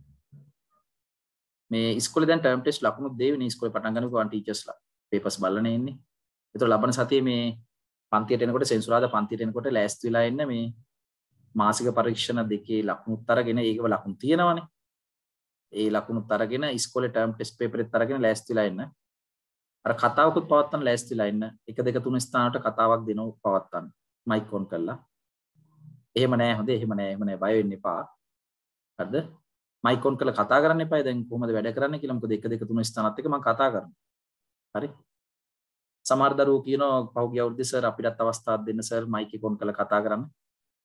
මේ ඉස්කෝලේ දැන් ටර්ම් ටෙස්ට් ලකුණු දෙවෙනි ඉස්කෝලේ පටන් ගන්නකොට වන් ටීචර්ස්ලා පේපර්ස් බලන්නේ ඉන්නේ. ඒතකොට ලබන සතියේ මේ පන්තියට එනකොට සෙන්සුරාදා පන්තියට එනකොට ලෑස්ති වෙලා ඉන්න මේ මාසික පරීක්ෂණ දෙකේ ලකුණුත් අරගෙන ඒකව ලකුණු තියෙනවනේ. ඒ ලකුණුත් අරගෙන ඉස්කෝලේ ටර්ම් ටෙස්ට් පේපරෙත් අරගෙන ලෑස්ති වෙලා ඉන්න. අර කතාවකුත් පවත්වන්න ලෑස්ති වෙලා ඉන්න. එක දෙක තුන ස්ථානට කතාවක් දෙනව පවත්වන්න. මයික් ඔන් කරලා. එහෙම නෑ හොඳේ එහෙම නෑ එහෙම නෑ බය වෙන්න එපා. හරිද? මයික් ඔන් කරලා කතා කරන්න එපා. දැන් කොහොමද වැඩ කරන්නේ කියලා මොකද එක දෙක තුන ස්ථානත් එක්ක මම කතා කරනවා. හරි? සමහර දරුවෝ කියනවා පහුගිය අවුරුද්දේ සර් අපිටත් අවස්ථාවක් දෙන්න සර් මයික් එක ඔන් කරලා කතා කරන්න.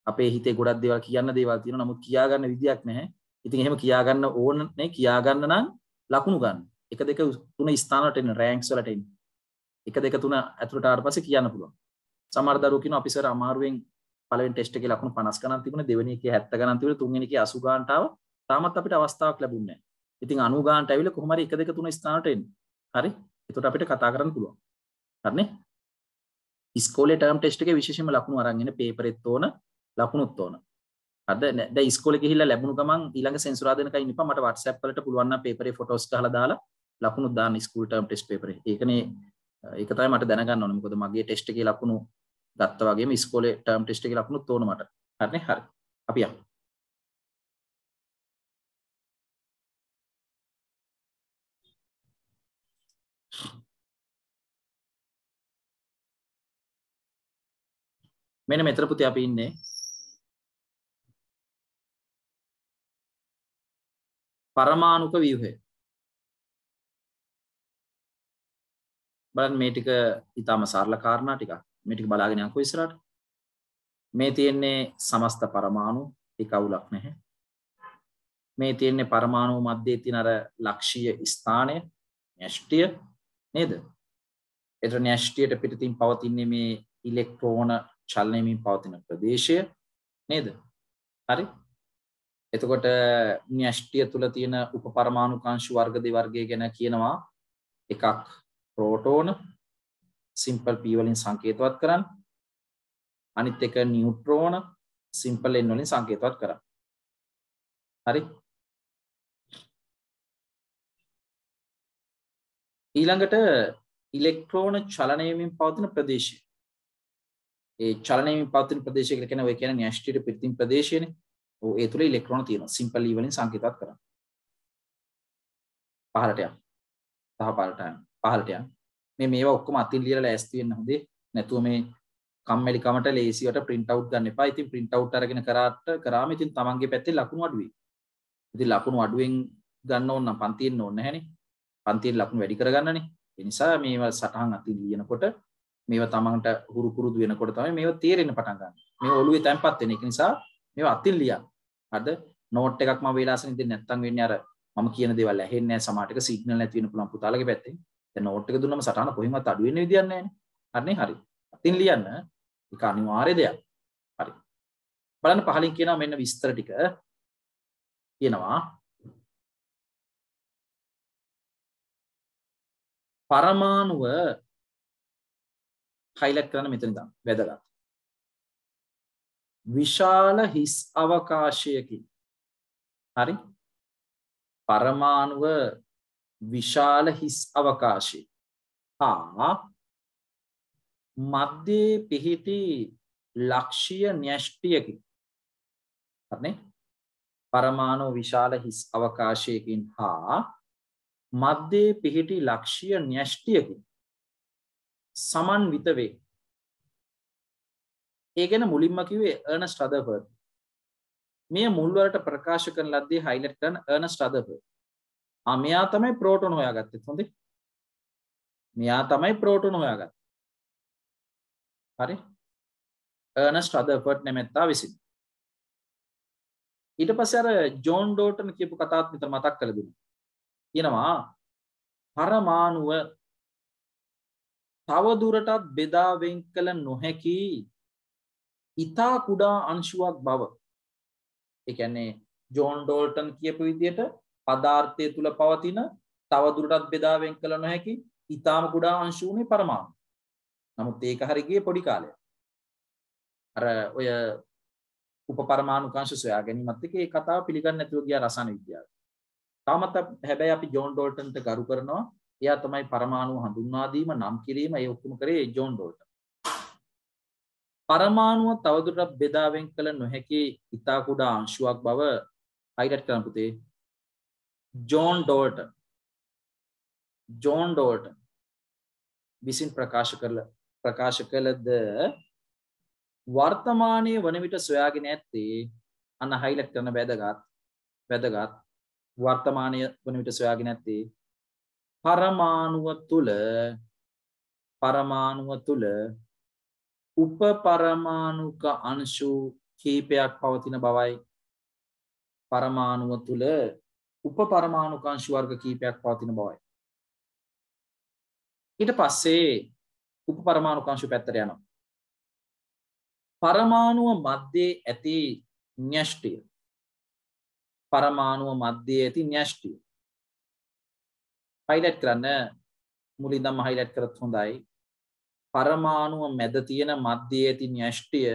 අපේ හිතේ ගොඩක් දේවල් කියන්න දේවල් තියෙනවා. නමුත් කියා ගන්න විදියක් නැහැ. ඉතින් එහෙම කියා ගන්න ඕන නේ කියා ගන්න නම් ලකුණු ගන්න. එක දෙක තුන ස්ථානවලට එන්න රෑන්ක්ස් වලට එන්න. එක දෙක තුන ඇතුළට ආවට පස්සේ කියන්න පුළුවන්. සමහර දරුවෝ කියනවා අපි සර් අමාරුවෙන් පළවෙනි ටෙස්ට් එකේ ලකුණු 50 ගණන් තිබුණේ දෙවෙනි එකේ 70 ගණන් තිබුණේ තුන්වෙනි එකේ 80 ගණන්ට ආව. තාමත් අපිට අවස්ථාවක් ලැබුණේ නැහැ. ඉතින් 90 ගණන්ට ඇවිල්ලා කොහොම හරි එක දෙක තුන ස්ථානට එන්න. හරි? එතකොට අපිට කතා කරන්න පුළුවන්. හරිනේ? ඉස්කෝලේ ටර්ම් ටෙස්ට් එකේ විශේෂයෙන්ම ලකුණු අරන් ඉන්න පේපරෙත් ඕන ලකුණුත් ඕන. හරිද? දැන් ඉස්කෝලේ ගිහිල්ලා ලැබුණු ගමන් ඊළඟ සෙන්සුරාදා වෙනකන් ඉන්න එපා. මට WhatsApp වලට පුළුවන් නම් පේපරේ ෆොටෝස් ගහලා දාලා ලකුණු දාන්න ස්කූල් ටර්ම් ටෙස්ට් පේපරේ. ඒකනේ ඒක තමයි මට දැනගන්න ඕනේ. මොකද මගේ ටෙස්ට් එකේ ලකුණු ගත්තා වගේම ඉස්කෝලේ ටර්ම් ටෙස්ට් එකේ ලකුණුත් ඕන මට. හරිනේ? හරි. අපි යමු. මෙන්න මෙතන පුතේ අපි ඉන්නේ පරමාණුක ව්‍යුහය. බලන්න මේ ටික ඊටාම සරල කාරණා ටිකක්. මේ ටික බලාගෙන යන්කෝ ඉස්සරහට. මේ තියෙන්නේ සමස්ත පරමාණු ටික අවුලක් නැහැ. මේ තියෙන්නේ පරමාණු මැද්දේ තියෙන අර ලක්ෂීය ස්ථානය න්‍යෂ්ටිය නේද? ඒතර න්‍යෂ්ටියට පිටින් පවතින්නේ මේ ඉලෙක්ට්‍රෝන චලනයමින් පවතින ප්‍රදේශය නේද? හරි? එතකොට න්‍යෂ්ටිය තුල තියෙන උපපරමාණුකාංශ වර්ග දෙවර්ගය ගැන කියනවා එකක් ප්‍රෝටෝන සිම්පල් p වලින් සංකේතවත් කරන්න. අනිත් එක නියුට්‍රෝන සිම්පල් n වලින් සංකේතවත් කරන්න. හරි? ඊළඟට ඉලෙක්ට්‍රෝන චලනයමින් පවතින ප්‍රදේශය. ඒ චලනයමින් පවතින ප්‍රදේශය කියලා කියන ඔය කියන්නේ න්‍යෂ්ටියට පිටින් ප්‍රදේශයනේ. ඒ තුළ ඉලෙක්ට්‍රෝන තියෙනවා. සිම්පල් E වලින් සංකේතවත් කරන්න. පහළට යන්න. තහ පහළට යන්න. පහළට යන්න. මේ මේවා ඔක්කොම අතින් ලියලා ලෑස්ති වෙන්න හොඳේ නැතුව මේ කම්මැලිකමට ලේසියට print out ගන්න එපා. ඉතින් print out අරගෙන කරාට කරාම ඉතින් තමන්ගේ පැත්තේ ලකුණු අඩු වෙයි. ඉතින් ලකුණු අඩුවෙන් ගන්න ඕන නම් පන්තියෙන් ඕනේ නැහැනේ. පන්තියෙන් ලකුණු වැඩි කරගන්නනේ. ඒ නිසා මේවා සටහන් අතින් ලියනකොට මේවා තමන්ට හුරු පුරුදු වෙනකොට තමයි මේවා තේරෙන්න පටන් ගන්න. මේ ඔළුවේ තැම්පත් වෙන එක නිසා මේවා අතින් ලියන්න. හරිද? නෝට් එකක් මම වේලාසන ඉතින් නැත්තම් වෙන්නේ අර මම කියන දේවල් ඇහෙන්නේ නැහැ සමහරට සිග්නල් නැති වෙන පුළුවන් පුතාලගේ පැත්තෙන්. දැන් නෝට් එක දුන්නම සටහන කොහෙන්වත් අඩු වෙන්න විදියක් නැහැ නේ. හරිනේ හරි. අතින් ලියන්න ඒක අනිවාර්ය දෙයක්. හරි. බලන්න පහලින් කියනවා මෙන්න විස්තර ටික. කියනවා පරමාණුව හයිලයිට් කරන්න මෙතන ඉඳන් වැදගත්. විශාල හිස් අවකාශයකින් හරි පරමාණුව විශාල හිස් අවකාශය හා මධ්‍යයේ පිහිටි ලක්ෂීය න්‍යෂ්ටියකින් හරිනේ පරමාණු විශාල හිස් අවකාශයකින් හා මධ්‍යයේ පිහිටි ලක්ෂීය න්‍යෂ්ටියකින් සමන්විත වේ. ඒ ගැන මුලින්ම කිව්වේ අර්නස්ට් රදර්ෆර්ඩ්. මේ මුල්වලට ප්‍රකාශ කරන ලද්දේ හයිලයිට් කරන අර්නස්ට් රදර්ෆර්ඩ්. ආ මෙයා තමයි ප්‍රෝටෝන හොයාගත්තේ. හොඳේ. මෙයා තමයි ප්‍රෝටෝන හොයාගත්තේ. හරි? අර්නස්ට් රදර්ෆර්ඩ් නැමැත්තා විසින්. ඊට පස්සේ අර ජෝන් ඩෝටන් කියපු කතාවත් විතර මතක් කරලා දුන්නා. කියනවා පරමාණුව තවදුරටත් බෙදා වෙන් කළ නොහැකි ඉතා කුඩා අංශුවක් බව. ඒ කියන්නේ ජෝන් ඩෝල්ටන් කියපු විදිහට පදාර්ථය තුල පවතින තවදුරටත් බෙදා වෙන් කළ නොහැකි ඉතාම කුඩා අංශු උනේ පරමාණු. නමුත් ඒක හරි ගියේ පොඩි කාලයක්. අර ඔය උපපරමාණු කාංශ සොයා ගැනීමත් එක්ක ඒ කතාව පිළිගන්නේ නැතුව ගියා රසායන විද්‍යාව. තාමත් හැබැයි අපි ජෝන් ඩෝල්ටන්ට ගරු කරනවා. එයා තමයි පරමාණු හඳුන්වා දීම නම් කිරීම ඒ ඔක්කොම කරේ ජෝන් ඩෝල්ටන්. පරමාණුව තවදුරටත් බෙදා වෙන් කළ නොහැකි ඉතා කුඩා අංශුවක් බව හයිලයිට් කරන්න පුතේ. John Dalton. ජෝන් ඩෝල්ටන් විසින් ප්‍රකාශ කරල ප්‍රකාශ කළද වර්තමානය වන විට සොයාගෙන ඇත්තේ අන්න හයිලට් කරන වැදගත් වැදගත් වර්තමානය වන විට සොයාගෙන ඇත්තේ පරමාණුව තුළ පරමාණුව තුළ උප පරමාණුක අංශු කීපයක් පවතින බවයි පරමාණුව තුළ උප පරමාණුකංශු වර්ග කීපයක් පවතින බවයි. ඊට පස්සේ උප පරමාණුකංශු පැත්තට යනවා. පරමාණුව මධ්‍යයේ ඇති න්‍යෂ්ටිය. පරමාණුව මධ්‍යයේ ඇති න්‍යෂ්ටිය. හයිලයිට් කරන්න මුලින්දම හයිලයිට් කරත් හොඳයි. පරමාණුව මැද තියෙන මධ්‍යයේ ඇති න්‍යෂ්ටිය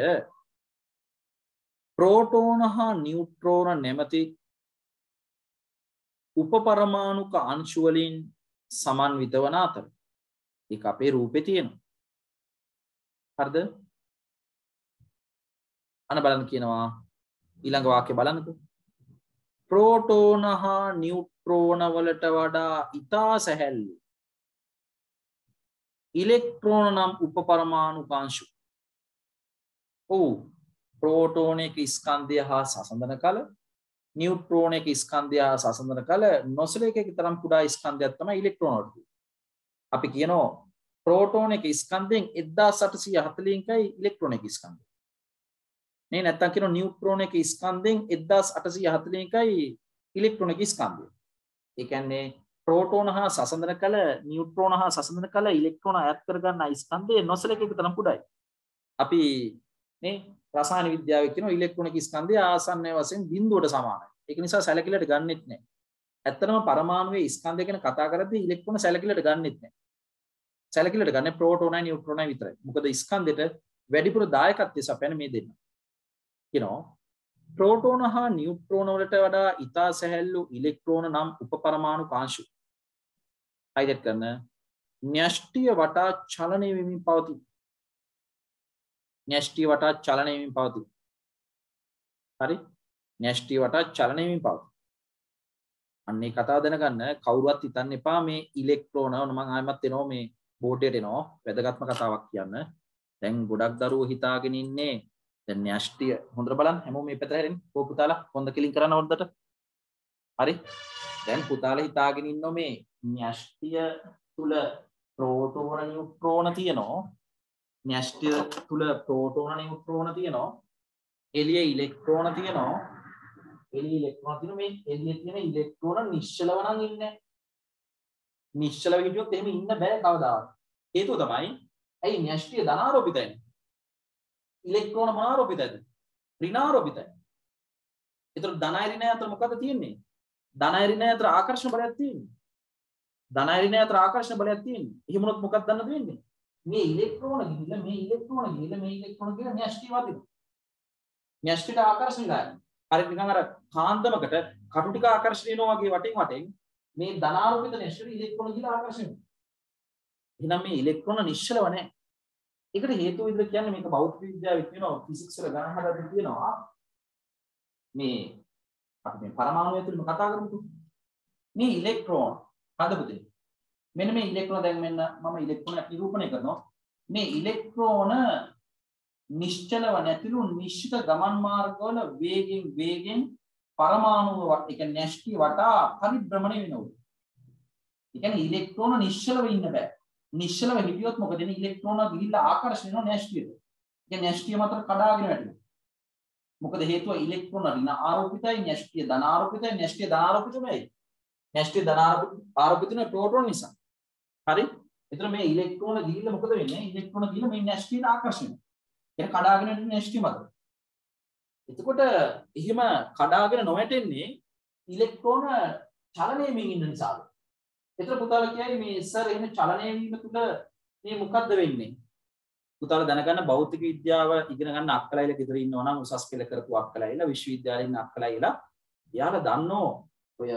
ප්‍රෝටෝන හා නියුට්‍රෝන නැමති උපපරමාණුක අංශු වලින් සමන්විත වන අතර. ඒක අපේ රූපේ තියෙනවා. හරිද? අන බලන්න කියනවා. ඊළඟ වාක්‍ය බලන්නකෝ. ප්‍රෝටෝන හා නියුට්‍රෝන වලට වඩා ඉතා සැහැල්ලු. ඉලෙක්ට්‍රෝන නම් උපපරමාණු කාංශු ඔව්. ප්‍රෝටෝන එක ස්කන්ධය හා සසඳන කල නියුට්‍රෝන එක ස්කන්ධය හා සසඳන කල නොසල එක තරම් කුඩා ස්කන්ධයක් තමයි ඉලෙක්ට්‍රෝන අපි කියනවා ප්‍රෝටෝන එක ස්කන්ධයෙන් 1840කයි ඉලෙක්ට්‍රෝන එක ස්කන්ධය නේ නැත්තම් කියන නියුට්‍රෝන එක ස්කන්ධයෙන් 1841යි ඉලෙක්ට්‍රෝන එක ස්කන්ධය. ඒ කියන්නේ ප්‍රෝටෝන හා සසඳන කල නියුට්‍රෝන හා සසඳන කල ඉලෙක්ට්‍රෝන අයත් කරගන්න ස්කන්ධය නොසලක එක තරම් කුඩායි. අපි නේ රසායන විද්‍යාවේ කියන ඉලෙක්ට්‍රෝනික ස්කන්ධය ආසන්නය වශයෙන් බිඳුවට සමානයි. ඒක නිසා සැලකිල්ලට ගන්නෙත් නැහැ. ඇත්තටම පරමාණුවේ ස්කන්ධය ගැන කතා කරද්දී ඉලෙක්ට්‍රෝන සැලකිල්ලට ගන්නෙත් නැහැ. සැලකිල්ලට ගන්නේ ප්‍රෝටෝනයි නියුට්‍රෝනයි විතරයි. මොකද ස්කන්ධෙට වැඩිපුර දායකත්වය සපයන්නේ මේ දෙන්නා. කියනවා ප්‍රෝටෝන හා නිියුට්‍රෝන වලට වඩා ඉතා සැහැල්ලු ඉලෙක්ට්‍රෝන නම් උපපරමාණු කාංශු අයිදත් කරන න්‍යෂ්ටිය වටා චලනය වෙමින් පවති න්‍යෂ්ටිය වටා චලනයමින් පවති. හරි? න්‍යෂ්ටිය වටා චලනයමින් පවති. අන්නේ කතා දැනගන්න කවුරුවත් හිතන්න එපා මේ ඉලෙක්ට්‍රෝන මං ආයමත් එනවා මේ බෝඩයට එනවා. වැදගත්ම කතාවක් කියන්න. දැන් ගොඩක් දරුවෝ හිතාගෙන ඉන්නේ. දැන් න්‍යෂ්ටිය හොඳට බලන්න. හැමෝම මේ පැත්තට හැරෙන්න. කෝ පුතාලා කොන්ද කිලින් කරන්න හොඳට හරි? දැන් පුතාලා හිතාගෙන ඉන්නෝ මේ න්‍යෂ්ටිය තුල ප්‍රෝටෝන නියුට්‍රෝන තියෙනවා. න්‍යෂ්ටිය තුල ප්‍රෝටෝන නියුට්‍රෝන තියෙනවා. එළිය ඉලෙක්ට්‍රෝන තියෙනවා. එළිය ඉලෙක්ට්‍රෝන තියෙනවා මේ එළිය තියෙන ඉලෙක්ට්‍රෝන නිශ්චලව නම් ඉන්නේ නිශ්චලව හිටියොත් එහෙම ඉන්න බෑ කවදාවත්. හේතුව තමයි ඇයි න්‍යෂ්ටිය ධනාරෝපිතයි ඉලෙක්ට්‍රෝන මොනාරෝපිතයිද ඍණාරෝපිතයි ඒතර ධන ඍණ අතර මොකද තියෙන්නේ? ධන ඍණ අතර ආකර්ෂණ බලයක් තියෙන්නේ. ධන ඍණ අතර ආකර්ෂණ බලයක් තියෙන්නේ. එහෙම වුණොත් මොකක්ද දන්නද වෙන්නේ මේ ඉලෙක්ට්‍රෝන ගිහිල්ලා මේ ඉලෙක්ට්‍රෝන ගිහිල්ලා මේ ඉලෙක්ට්‍රෝන ගිහිල්ලා න්‍යෂ්ටි වදිනවා න්‍යෂ්ටිට ආකර්ෂණය ගන්න හරි නිකන් අර කාන්දමකට කටු ටික ආකර්ෂණය වෙනවා වගේ වටින් වටින් මේ ධනාරෝපිත න්‍යෂ්ටිට ඉලෙක්ට්‍රෝන ගිහිල්ලා ආකර්ෂණය වෙනවා. එහෙනම් මේ ඉලෙක්ට්‍රෝන නිශ්චලව නැහැ ඒකට හේතුව විදිහට කියන්නේ මේක භෞතික විද්‍යාවේ තියෙනවා ෆිසික්ස් වල ගණන් හදලා තියෙනවා. මේ අපි මේ පරමාණු ඇතුළේම කතා කරමුකෝ. මේ ඉලෙක්ට්‍රෝන හදපුදේ මෙන්න මේ ඉලෙක්ට්‍රෝන දැන් මෙන්න මම ඉලෙක්ට්‍රෝනයක් නිරූපණය කරනවා මේ ඉලෙක්ට්‍රෝන නිශ්චලව නැතිළු නිශ්චිත ගමන් මාර්ගවල වේගෙන් වේගෙන් පරමාණුව වට ඒ කියන්නේ නැෂ්ටි වටා පරිභ්‍රමණය වෙනවා. ඒ කියන්නේ ඉලෙක්ට්‍රෝන නිශ්චලව ඉන්න බෑ. නිශ්චලව හිටියොත් මොකද වෙන්නේ? ඉලෙක්ට්‍රෝන ගිහිල්ලා ආකර්ෂණය වෙනවා නැෂ්ටියට. ඒ නැෂ්ටිය මත කඩාගෙන වැටෙනවා. මොකද හේතුව ඉලෙක්ට්‍රෝන ඍණ ආරෝපිතයි නැෂ්ටිය ධන ආරෝපිතයි නැෂ්ටිය ධන ආරෝපිතයි. නැෂ්ටිය ධන ආරෝපිත වෙන ප්‍රෝටෝන නිසා. හරි? එතන මේ ඉලෙක්ට්‍රෝන ගිහිල්ලා මොකද වෙන්නේ? ඉලෙක්ට්‍රෝන ගිහිල්ලා මේ නැෂ්ටියට ආකර්ෂණය එන කඩාගෙන යන නැෂ්ටි මත. එතකොට එහෙම කඩාගෙන නොවැටෙන්නේ ඉලෙක්ට්‍රෝන චලනයමින් ඉන්න නිසාද. එතන පුතාලා කියයි මේ සර් එහෙම චලනය වීම තුළ මේ මොකද්ද වෙන්නේ? පුතාලා දැනගන්න භෞතික විද්‍යාව ඉගෙන ගන්න අක්කලයිලා ගෙදර ඉන්නවා නම් උසස් පෙළ කරපු අක්කලයිලා විශ්වවිද්‍යාලේ ඉන්න අක්කලයිලා එයාලා දන්නෝ ඔය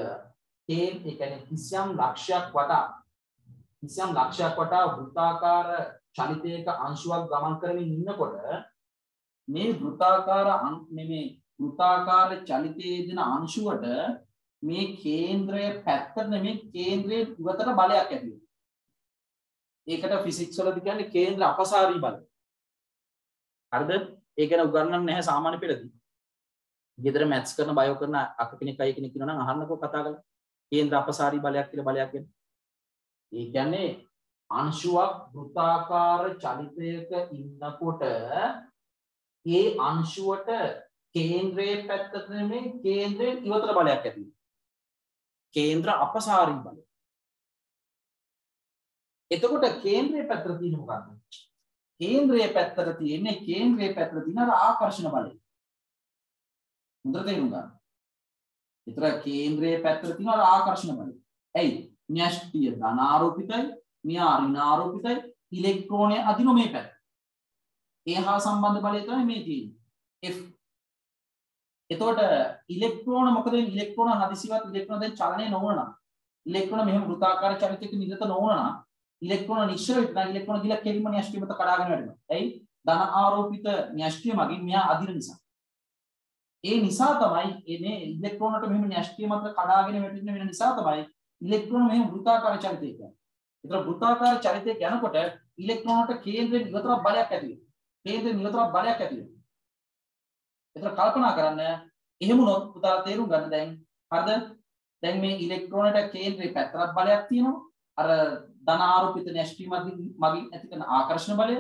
තේන් ඒ කියන්නේ කිසියම් ලක්ෂයක් වටා කිසියම් ලක්ෂයක් වටා වෘත්තාකාර චලිතයක අංශුවක් ගමන් කරමින් ඉන්නකොට මේ වෘත්තාකාර මේ වෘත්තාකාර චලිතයේ දෙන අංශුවට මේ කේන්ද්‍රය පැත්තට නෙමෙයි කේන්ද්‍රයේ ඉවතට බලයක් ඇති වෙනවා. ඒකට ෆිසික්ස් වලදී කියන්නේ කේන්ද්‍ර අපසාරී බලය. හරිද? ඒ ගැන උගන්වන්නේ නැහැ සාමාන්‍ය පෙළදී. ගෙදර මැත්ස් කරන බයෝ කරන අක කෙනෙක් අය කෙනෙක් ඉන්නවා නම් අහන්නකෝ කතා කරලා. කේන්ද්‍ර අපසාරී බලයක් කියලා බලයක් ගැන. ඒ කියන්නේ අංශුවක් වෘත්තාකාර චලිතයක ඉන්නකොට ඒ අංශුවට කේන්ද්‍රයේ පැත්තට නෙමෙයි කේන්ද්‍රයෙන් ඉවතට බලයක් ඇති වෙනවා. කේන්ද්‍ර අපසාරී බලය. එතකොට කේන්ද්‍රයේ පැත්තට තියෙන මොකක්ද? කේන්ද්‍රයේ පැත්තට තියෙන්නේ කේන්ද්‍රයේ පැත්තට තියෙන අර ආකර්ෂණ බලය. හොඳට තේරුම් ගන්න. ඒතර කේන්ද්‍රයේ පැත්තට තියෙන අර ආකර්ෂණ බලය. ඇයි? න්‍යෂ්ටිය ධනාරෝපිතයි මෙයා ඍණාරෝපිතයි ඉලෙක්ට්‍රෝනය අදින මේ පැත්ත. ඒ හා සම්බන්ධ බලය තමයි මේ තියෙන්නේ. F. එතකොට ඉලෙක්ට්‍රෝන මොකද ඉලෙක්ට්‍රෝන හදිසියවත් ඉලෙක්ට්‍රෝන දැන් චලනය නොවන නම් ඉලෙක්ට්‍රෝන මෙහෙම වෘත්තාකාර චලිතයක නිරත නොවන නම් ඉලෙක්ට්‍රෝන නිශ්චල වෙන්න ඉලෙක්ට්‍රෝන ගිල කෙලින්ම න්‍යෂ්ටි මත කඩාගෙන වැටෙනවා. එයි ධන ආරෝපිත න්‍යෂ්ටිය මගින් මෙයා අදින නිසා. ඒ නිසා තමයි එනේ ඉලෙක්ට්‍රෝනට මෙහෙම න්‍යෂ්ටිය මත කඩාගෙන වැටෙන වෙන නිසා තමයි ඉලෙක්ට්‍රෝන මෙහෙම වෘත්තාකාර චලිතයක යන්නේ. ඒතර වෘත්තාකාර චලිතයක යනකොට ඉලෙක්ට්‍රෝනට කේන්ද්‍රයෙන් නිරතරක් බලයක් ඇති වෙනවා. කේන්ද්‍රයෙන් නිරතරක් බලයක් ඇති වෙනවා. ඒතර කල්පනා කරන්න එහෙම වුණොත් පුතා තේරුම් ගන්න දැන් හරිද? දැන් මේ ඉලෙක්ට්‍රෝනට කේන්ද්‍රයේ පැත්තට බලයක් තියෙනවා. අර ධන ආරෝපිත නැෂ්ටි මගින් ඇති කරන ආකර්ෂණ බලය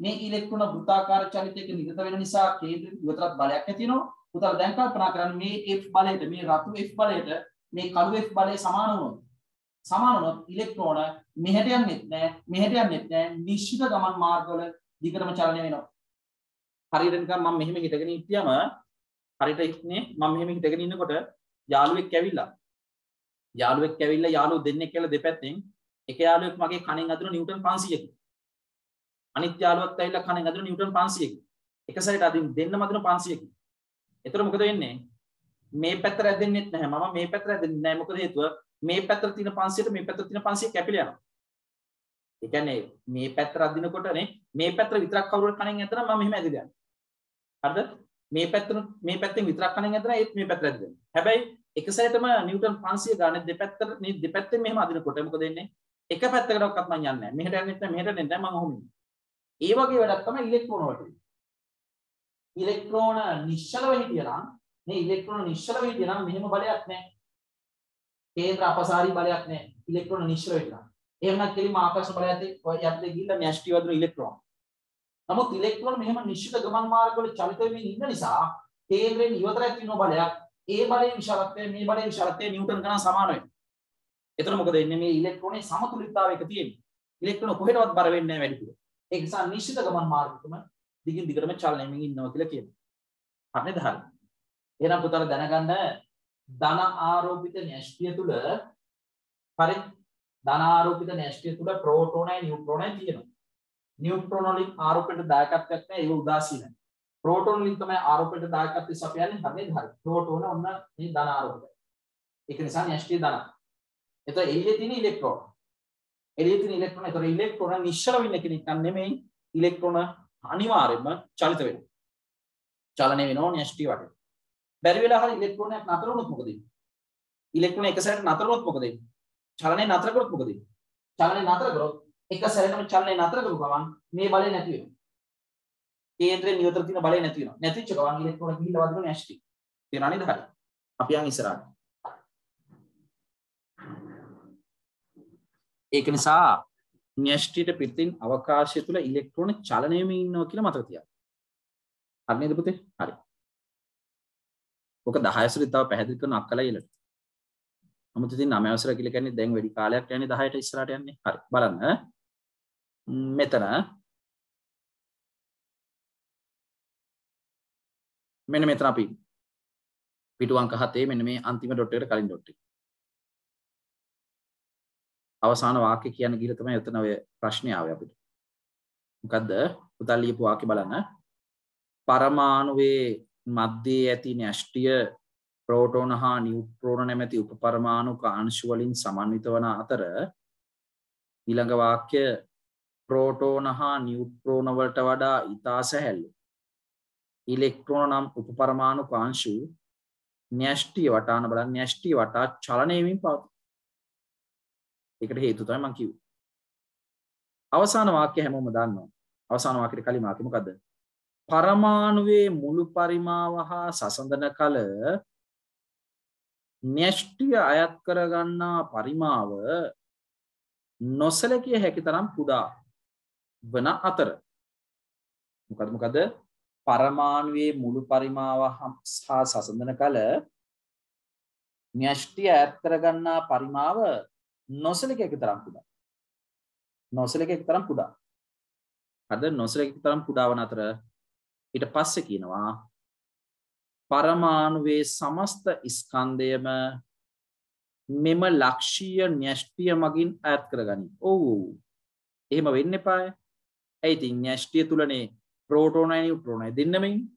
මේ ඉලෙක්ට්‍රෝන වෘත්තාකාර චලිතයක නිරත වෙන නිසා කේන්ද්‍රයෙන් නිරතරක් බලයක් ඇති වෙනවා. පුතා දැන් කල්පනා කරන්න මේ F බලයට මේ රතු F බලයට මේ කළු F බලය සමාන වුණොත් සමාන වුණොත් ඉලෙක්ට්‍රෝන මෙහෙට යන්නෙත් නෑ මෙහෙට යන්නෙත් නෑ නිශ්චිත ගමන් මාර්ගවල දිගටම චලනය වෙනවා. හරියට නිකන් මම මෙහෙම හිටගෙන හිටියම හරියට ඉන්නේ මම මෙහෙම හිටගෙන ඉන්නකොට යාළුවෙක් ඇවිල්ලා යාළුවෙක් ඇවිල්ලා යාළුවෝ දෙන්නෙක් කියලා දෙපැත්තෙන් එක යාළුවෙක් මගේ කණෙන් අදින නිව්ටන් 500ක අනිත් යාළුවත් ඇවිල්ලා කණෙන් අදින නිව්ටන් 500ක එක සැරේට අදින් දෙන්නම අදින 500ක එතකොට මොකද වෙන්නේ? මේ පැත්තට ඇදෙන්නෙත් නැහැ මම මේ පැත්තට ඇදෙන්නේ නැහැ මොකද හේතුව මේ පැත්තට තියෙන 500ට මේ පැත්තට තියෙන 500 කැපිලා යනවා. ඒ කියන්නේ මේ පැත්තට අදිනකොටනේ මේ පැත්තට විතරක් කවුරුර කණෙන් ඇතනම් මම මෙහෙම ඇදලා යනවා. හරිද? මේ පැත්තට මේ පැත්තෙන් විතරක් කණෙන් ඇතනම් ඒත් මේ පැත්තට ඇදලා යනවා. හැබැයි එක සැරේටම නිව්ටන් 500 ගානේ දෙපැත්තට මේ දෙපැත්තෙන් මෙහෙම අදිනකොට මොකද වෙන්නේ? එක පැත්තකටවත් මම යන්නේ නැහැ. මෙහෙට යන්නෙත් නැහැ මෙහෙට යන්නෙත් නැහැ මම ඔහොම ඉන්නේ. ඒ වගේ වැඩක් තමයි ඉලෙක්ට්‍රෝන වලට ඉලෙක්ට්‍රෝන නිශ්චලව හිටියනම් මේ ඉලෙක්ට්‍රෝන නිශ්චලව හිටියනම් මෙහෙම බලයක් නැහැ කේන්ද්‍ර අපසාරී බලයක් නැහැ ඉලෙක්ට්‍රෝන නිශ්චල වෙනවා එහෙම නැත්නම් කෙලිම ආකර්ෂණ බලයත් යටතේ ගිහිල්ලා න්‍යෂ්ටි වදින ඉලෙක්ට්‍රෝන නමුත් ඉලෙක්ට්‍රෝන මෙහෙම නිශ්චිත ගමන් මාර්ගවල චලිත වෙමින් ඉන්න නිසා කේන්ද්‍රයෙන් ඉවතරක් තියෙන බලයක් ඒ බලයේ විශාලත්වය මේ බලයේ විශාලත්වය නිව්ටන් ගණන් සමාන වෙනවා. එතන මොකද වෙන්නේ මේ ඉලෙක්ට්‍රෝනේ සමතුලිතතාවයක තියෙන්නේ. ඉලෙක්ට්‍රෝන කොහෙටවත් බර වෙන්නේ නැහැ වැඩිපුර. ඒක නිසා නිශ්චිත ගමන් මාර්ගකම දිගින් දිගටම චලනයමින් ඉන්නවා කියලා කියනවා. හරිද හරි. එහෙනම් පුතාලා දැනගන්න ධන ආරෝපිත න්‍යෂ්ටිය තුල හරි ධන ආරෝපිත න්‍යෂ්ටිය තුල ප්‍රෝටෝනයි නියුට්‍රෝනයි තියෙනවා. නියුට්‍රෝන වලින් ආරෝපණයට දායකත්වයක් නැහැ ඒක උදාසීනයි. ප්‍රෝටෝන වලින් තමයි ආරෝපණයට දායකත්වය සපයන්නේ හරිද හරි. ප්‍රෝටෝන ඔන්න මේ ධන ආරෝපිත. ඒක නිසා න්‍යෂ්ටිය ධන. එතකොට එළියේ තියෙන ඉලෙක්ට්‍රෝන. එළියේ තියෙන ඉලෙක්ට්‍රෝන ඒතර ඉලෙක්ට්‍රෝන නිශ්චල වෙන්න කෙනෙක් නෙමෙයි ඉලෙක්ට්‍රෝන අනිවාර්යයෙන්ම චලිත වෙනවා. චලනය වෙනවා න්‍යෂ්ටි වටේ. බැරි වෙලා හරි ඉලෙක්ට්‍රෝනයක් නතර වුණොත් මොකද වෙන්නේ? ඉලෙක්ට්‍රෝන එක සැරේට නතර වුණොත් මොකද වෙන්නේ? චලනය නතර කරොත් මොකද වෙන්නේ? චලනය නතර කරොත් එක සැරේටම චලනය නතර කරපු ගමන් මේ බලය නැති වෙනවා. කේන්ද්‍රයේ නියතර තියෙන බලය නැති වෙනවා. නැතිච්ච ගමන් ඉලෙක්ට්‍රෝන ගිහිල්ලා වදින න්‍යෂ්ටි. තේරුණා නේද? හරි. අපි යන් ඉස්සරහට. ඒක නිසා න්‍යෂ්ටියට පිටින් අවකාශය තුළ ඉලෙක්ට්‍රෝන චලනයම ඉන්නවා කියලා මතක තියාගන්න. හරි නේද පුතේ? හරි. ඔක 10 ඇසුරින් තව පැහැදිලි කරන අක්කලා ඊළඟට. නමුත් ඉතින් 9 අවසර කියලා කියන්නේ දැන් වැඩි කාලයක් යන්නේ 10ට ඉස්සරහට යන්නේ. හරි. බලන්න. මෙතන මෙන්න මෙතන අපි පිටු අංක 7 මෙන්න මේ අන්තිම ඩොට් එකට කලින් ඩොට් එක. අවසාන වාක්‍ය කියන්න ගිහලා තමයි එතන ඔය ප්‍රශ්නේ ආවේ අපිට. මොකද්ද? පුතල් ලියපු වාක්‍ය බලන්න. පරමාණුවේ මධ්‍යයේ ඇති න්‍යෂ්ටිය ප්‍රෝටෝන හා නියුට්‍රෝන නැමැති උපපරමාණුක අංශු වලින් සමන්විත වන අතර ඊළඟ වාක්‍ය ප්‍රෝටෝන හා නියුට්‍රෝන වලට වඩා ඉතා සැහැල්ලු. ඉලෙක්ට්‍රෝන නම් උපපරමාණුක අංශු න්‍යෂ්ටිය වටාන බලන්න න්‍යෂ්ටිය වටා චලනය වෙමින් පවතී. ඒකට හේතු තමයි මං කිව්වේ. අවසාන වාක්‍ය හැමෝම දන්නවා. අවසාන වාක්‍යෙට කලින් වාක්‍ය මොකද්ද? පරමාණුවේ මුළු පරිමාව හා සසඳන කල න්‍යෂ්ටිය අයත් කරගන්නා පරිමාව නොසලකිය හැකි තරම් කුඩා වන අතර. මොකද මොකද? පරමාණුවේ මුළු පරිමාව හා සසඳන කල න්‍යෂ්ටිය අයත් කරගන්නා පරිමාව නොසලක එක තරම් කුඩා. නොසලක එක තරම් කුඩා. අද නොසලක තරම් කුඩා වන අතර ඊට පස්සේ කියනවා පරමාණුවේ සමස්ත ස්කන්ධයම මෙම ලක්ෂීය න්‍යෂ්ටිය මගින් ඈත් කරගනි. ඔව්. එහෙම වෙන්න එපාය. ඇයි ඉතින් න්‍යෂ්ටිය තුලනේ ප්‍රෝටෝනයි නියුට්‍රෝනයි දෙන්නම ඉන්නේ.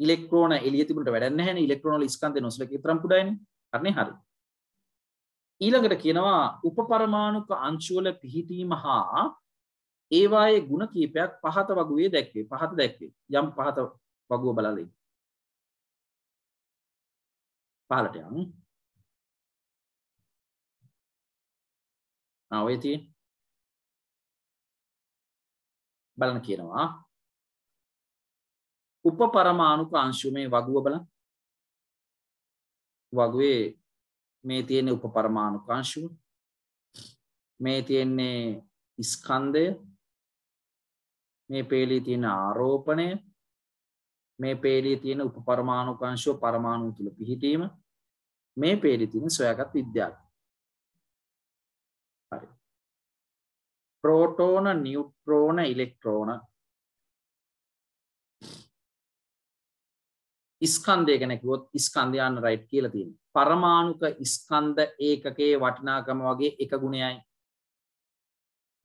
ඉලෙක්ට්‍රෝන එළිය තිබුණට වැඩක් නැහැ නේ. ඉලෙක්ට්‍රෝන වල ස්කන්ධය නොසලක විතරම් කුඩායිනේ. හරිනේ හරි. ඊළඟට කියනවා උපපරමාණුක අංශු වල පිහිටීම හා ඒවායේ ಗುಣ කීපයක් පහත වගුවේ දැක්වේ. පහත දැක්වේ. යම් පහත වගුව බලලා පහලට යමු. ආ ඔය තියෙන බලන්න කියනවා උපපරමාණුක අංශු මේ වගුව බලන්න. වගුවේ මේ තියෙන උපපරමාණුක අංශුව මේ තියෙන්නේ ස්කන්ධය මේ පේලී තියෙන ආරෝපණය මේ පේලී තියෙන උපපරමාණුක අංශුව පරමාණු තුල පිහිටීම මේ පේලි තියෙන සොයාගත් විද්‍යාව. හරි. ප්‍රෝටෝන, නියුට්‍රෝන, ඉලෙක්ට්‍රෝන ස්කන්ධය ගැන කිව්වොත් ස්කන්ධය යන රයිට් කියලා තියෙනවා. පරමාණුක ස්කන්ධ ඒකකයේ වටිනාකම වගේ එක ගුණයයි.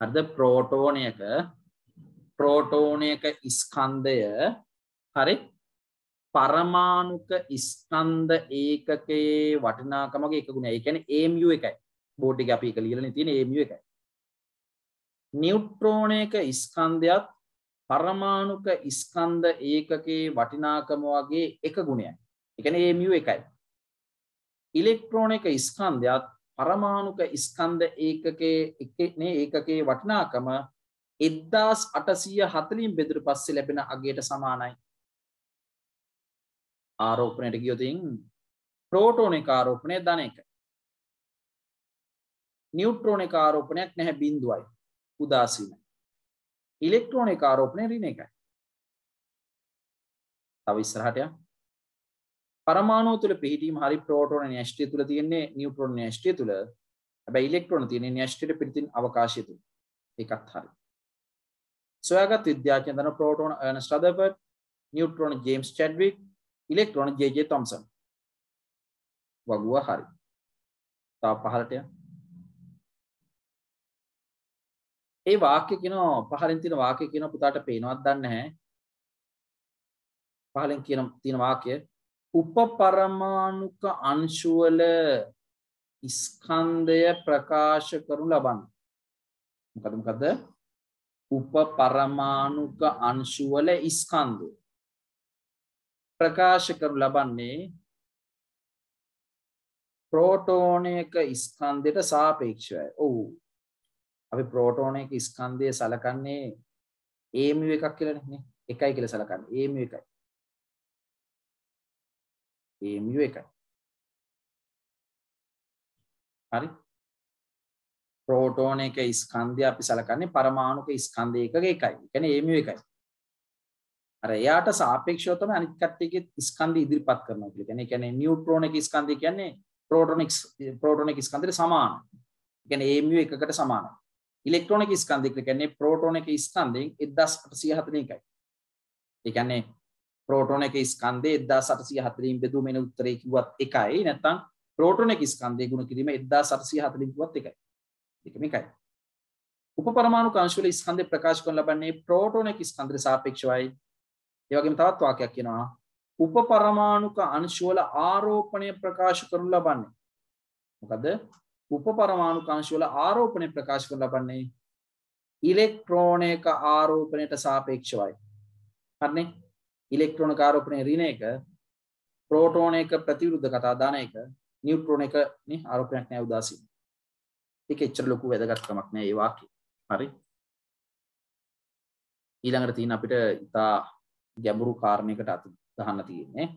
හරිද? ප්‍රෝටෝනයක ප්‍රෝටෝනයක ස්කන්ධය හරි පරමාණුක ස්කන්ධ ඒකකයේ වටිනාකමගේ එක ගුණ. ඒ කියන්නේ AMU එකයි. බෝඩ් එකේ අපි එක ලියලානේ තියෙන්නේ AMU එකයි. නියුට්‍රෝනයක ස්කන්ධයත් පරමාණුක ස්කන්ධ ඒකකයේ වටිනාකම වගේ එක ගුණයයි. ඒ කියන්නේ AMU එකයි. ඉලෙක්ට්‍රෝනික ස්කන්ධයත් පරමාණුක ස්කන්ධ ඒකකයේ එකනේ ඒකකයේ වටිනාකම එද්දාස් අටසීය හතලින් බෙදුරු පස්සේ ලැබෙන අගේට සමානයි. ආරෝපණයට ගියොතින් ප්‍රෝටෝන එක ආරෝපණය ධන එක. නිියුට්‍රෝන එක ආරෝපණයක් නැහැ බින්දුවයි උදාසීන ඉලෙක්ට්‍රෝන එක ආරෝපණය රින එකයි. තව ඉස්සරහටය පරමාණු තුළ පිහිටීම හරි ප්‍රෝටෝන න්‍යෂ්ටිය තුළ තියන්නේ නිියුට්‍රෝන න්‍යෂ්ටිය තුළ හැබැයි ඉලෙක්ට්‍රෝන තියෙන න්‍යෂ්ටියට පිටින් අවකාශය තුළ එකත් හරි. සොයාගත් විද්‍යාඥයන් දන්න ප්‍රෝටෝන අර්නස්ට් රදර්ෆර්ඩ් නිියුට්‍රෝන ජේම්ස් චැඩ්වික් ඉලෙක්ට්‍රෝන ජේ තොම්සන්. වගුව හරි. තා පහලටය ඒ වාක්‍ය කියන පහලින් තින වාක්‍ය කියන පුතාට පේනවත් දන්න හැ පහලින් කියන තියෙන වාක්‍ය උප පරමාණුක අංශුවල ස්කන්ධය ප්‍රකාශ කරනු ලබන්න. මොකද මොකද උප පරමාණුක අංශුවල ස්කන්ධය. ප්‍රකාශ කරනු ලබන්නේ ප්‍රෝටෝනයක ස්කන්ධයට සාපේක්ෂවයි. ඔවු. අපි ප්‍රෝටෝනයක ස්කන්ධය සලකන්නේ ඒමි එකක් කියලනේ එකයි කියල සලකන්න. ඒමි එකයි. ඒමිය එකයි. හරි? ප්‍රෝටෝන එක ස්කන්ධය අපි සලකන්නේ පරමාණුක ස්කන්ධය එකක එකයි එකන ඒමිය එකයි අර එයාට සාපේක්ෂව තමයි අනිත් කට්ටියගේ ස්කන්ධ ඉදිරිපත් කරනවා කියලා. කියන්නේ කියන්නේ නියුට්‍රෝන එක ස්කන්ධය කියන්නේ ප්‍රෝටෝනික ප්‍රෝටෝනික ස්කන්ධයට සමාන. කියන්නේ AMU එකකට සමානයි. ඉලෙක්ට්‍රෝනික ස්කන්ධය කියන්නේ ප්‍රෝටෝනික ස්කන්ධයෙන් 1841යි. ඒ කියන්නේ ප්‍රෝටෝනික ස්කන්ධය 1840න් බෙදුව මෙන්න උත්තරේ කිව්වත් එකයි නැත්නම් ප්‍රෝටෝනික ස්කන්ධය ගුණ කිරීම 1840 කිව්වත් එකයි. ඒක මේකයි. උපපරමාණු අංශවල ස්කන්ධය ප්‍රකාශ කරන ලබන්නේ ප්‍රෝටෝනික ස්කන්ධයට සාපේක්ෂවයි. ඒ වගේම තවත් වාක්‍යයක් කියනවා. උපපරමාණුක අංශවල ආරෝපණය ප්‍රකාශ කරනු ලබන්නේ. මොකද? උපපරමාණුක අංශවල ආරෝපණය ප්‍රකාශ කරනු ලබන්නේ ඉලෙක්ට්‍රෝනයක ආරෝපණයට සාපේක්ෂවයි. හරිනේ? ඉලෙක්ට්‍රෝනික ආරෝපණය ඍණ එක ප්‍රෝටෝන එක ප්‍රතිවිරුද්ධ කතා දාන එක නියුට්‍රෝන එක නේ ආරෝපණයක් නෑ උදාසීන. ඒක එච්චර ලොකු වැදගත්කමක් නෑ ඒ වාක්‍යය හරි? ඊළඟට තියෙන අපිට ඉතා ගැඹුරු කාරණයකට අත දහන්න තියෙන්නේ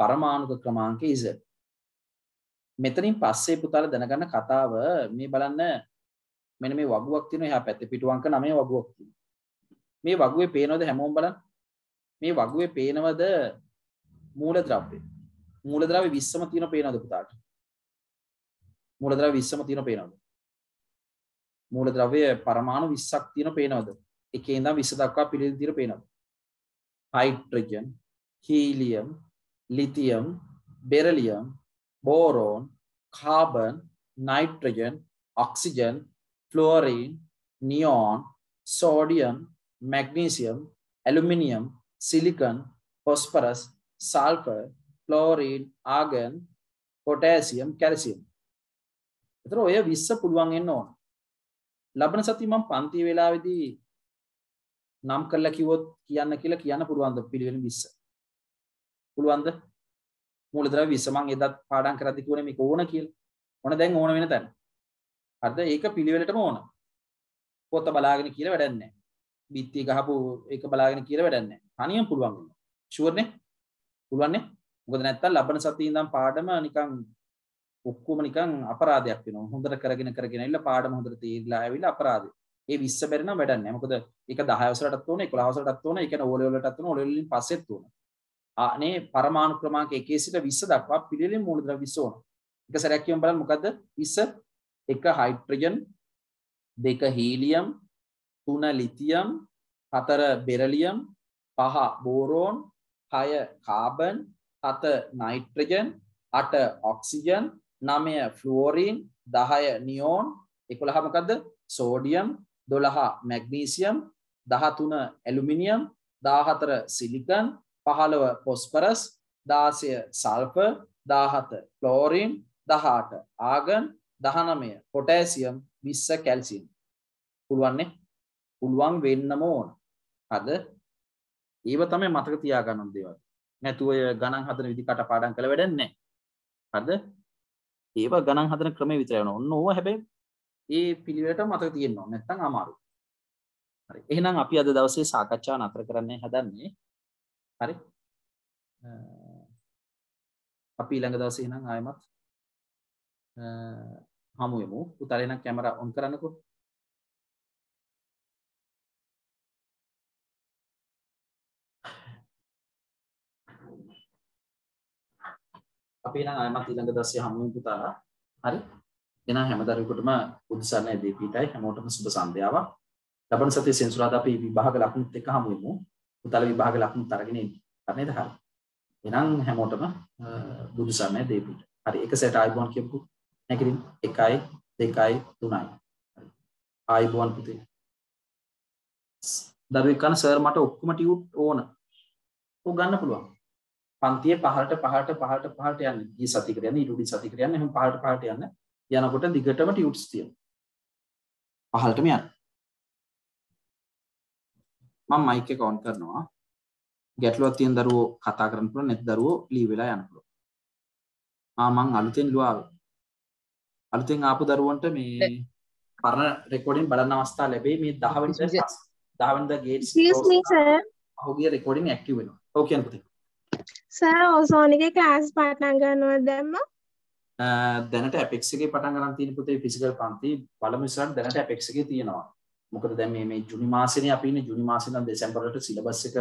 පරමාණුක ක්‍රමාංක ඉස මෙතනින් පස්සේ පුතාල දැනගන්න කතාව මේ බලන්න මෙන්න මේ වගුවක් තියෙන එහා පැත්තේ පිටුවංක 9 වගුවක් තියෙනවා. මේ වගුවේ පේනවද හැමෝම බලන්න. මේ වගුවේ පේනවද මූලද්‍රව්‍ය මූලද්‍රව්‍ය 20ම තියෙන පේනවද පුතාට? මූලද්‍රව්‍ය 20ම තියෙන පේනවද? මූලද්‍රව්‍ය පරමාණු 20ක් තියෙන පේනවද එකේ ඉඳන් 20 දක්වා පිළිදි තියෙන පේනවද hydrogen, helium, lithium, beryllium, boron, carbon, nitrogen, oxygen, fluorine, neon, sodium, magnesium, aluminium, silicon, phosphorus, sulfur, chlorine, argon, potassium, calcium. එතර ඔය විස්ස පුළුවන් එන්න ඕන. ලබන සති මම පන්ති වෙලාවේදී නම් කරලා කිව්වොත් කියන්න කියලා කියන්න පුළුවන්ද පිළිවෙල 20 පුළුවන්ද? මූලද්‍රව්‍ය 20 මං එදත් පාඩම් කරද්දි කිව්වනේ මේක ඕන කියලා. ඕන දැන් ඕන වෙන තැන? හරිද? ඒක පිළිවෙලටම ඕන. පොත බලාගෙන කියලා වැඩක් නැහැ. බිත්ති ගහපු ඒක බලාගෙන කියලා වැඩක් නැහැ. තනියම පුළුවන් වෙනවා. ෂුවර් නේ? පුළුවන් නේ? මොකද නැත්තම් ලබන සතියේ ඉඳන් පාඩම නිකන් ඔක්කොම නිකන් අපරාධයක් වෙනවා හොඳට කරගෙන කරගෙන ඉන්න පාඩම හොඳට තේරිලා ඇවිල්ලා අපරාධය ඒ 20 බැරි නම් වැඩක් නැහැ. මොකද ඒක 10 වසරටත් ඕන 11 වසරටත් ඕන. ඒ කියන්නේ ඕලෙ වලටත් ඕන. ඕලෙ වලින් පස්සෙත් ඕන. ආනේ පරමාණු ක්‍රමාංක 1 සිට 20 දක්වා පිළිවෙලින් මූලද්‍රව්‍ය 20 ඕන. එක සැරයක් කියමු බලන්න මොකද්ද 20 1 hydrogen 2 helium 3 lithium 4 beryllium 5 boron 6 carbon 7 nitrogen 8 oxygen 9 fluorine 10 neon 11 මොකද්ද? සෝඩියම් දොළහා මැග්නීසියම් දහතුන ඇලුමිනියම් දාහතර සිලිකන් පහළව පොස්පරස් දාසය සල්ප දාහත ෆ්ලෝරීන් දහට ආගන් දහනමය පොටෑසියම් විස්ස කැල්සිම් පුළුවන්නේ? පුළුවන් වෙන්නම ඕන. හද? ඒව තමයි මතක තියාගන්නම් දේවල්. නැතුව ගණන් හදන විදි කට පාඩන් කළ වැඩන්නේ හද? ඒව ගණන් හදන ක්‍රම විතරයන ඔන්න ඕ හැබැයි ඒ පිළිවෙලට මතක තියෙනවා. නැත්නම් අමාරු හරි. එහෙනම් අපි අද දවසේ සාකච්ඡාව නතර කරන්න හදන්නේ හරි? අපි ඊළඟ දවසේ එහෙනම් ආයෙමත් හමු වෙමු. පුතාලා එහෙනම් කැමරා ඔන් කරන්නකෝ. අපි නම් ආයමත් ඊළඟ දවසේ හමු වෙමු පුතාලා. හරි. එහෙනම් හැම දරුවෙකුටම උත්සන්නය දීපීටයි හැමෝටම සුබ සන්ධ්‍යාවක්. ලබන සතියේ සෙන්සුරාදා අපි විභාග ලකුණුත් එක්ක හමු වෙමු. පුතාලා විභාග ලකුණුත් අරගෙන එන්න. හරිද? හරි. එහෙනම් හැමෝටම බුදු සරණයි දීපීට. හරි. එක සැරේට ආයිබෝන් කියපු නැගිටින් 1යි 2යි 3යි. ආයිබෝන් පුතේ. දරුවෙක් කන සර් මට ඔක්කොම ටියුට් ඕන. ඔය ගන්න පුළුවන්. පන්තිය පහලට පහලට පහලට පහලට යන්න. ගිය සතියකට යන්න ඊට උඩින් සතියකට යන්න එහෙනම් පහලට පහලට යන්න. යනකොට දිගටම ටියුට්ස් තියෙනවා. පහලටම යන්න. මම මයික් එක ඔන් කරනවා. ගැටලුවක් තියෙන දරුවෝ කතා කරන්න පුළුවන් නැති දරුවෝ ලී වෙලා යන්න පුළුවන්. ආ මං අලුතෙන් ලුවාවේ අලුතෙන් ආපු දරුවන්ට මේ පරණ රෙකෝඩින් බලන්න අවස්ථාව ලැබෙයි. මේ 10 වෙනිදා 10 වෙනිදා ගේට්ස් Excuse me sir. ඔහුගේ රෙකෝඩින් ඇක්ටිව් වෙනවා. ඔව් කියන්න පුතේ. සර් ඕසෝන් එකේ ක්ලාස් පටන් ගන්නවද දැම්ම? දැනට ඇපෙක්ස් එකේ පටන් ගන්න තියෙන පුතේ ෆිසිකල් පන්ති බලමු ඉස්සරහට දැනට ඇපෙක්ස් එකේ තියෙනවා. මොකද දැන් මේ මේ ජුනි මාසෙනේ අපි ඉන්නේ ජුනි මාසෙ ඉඳන් දෙසැම්බර් වලට සිලබස් එක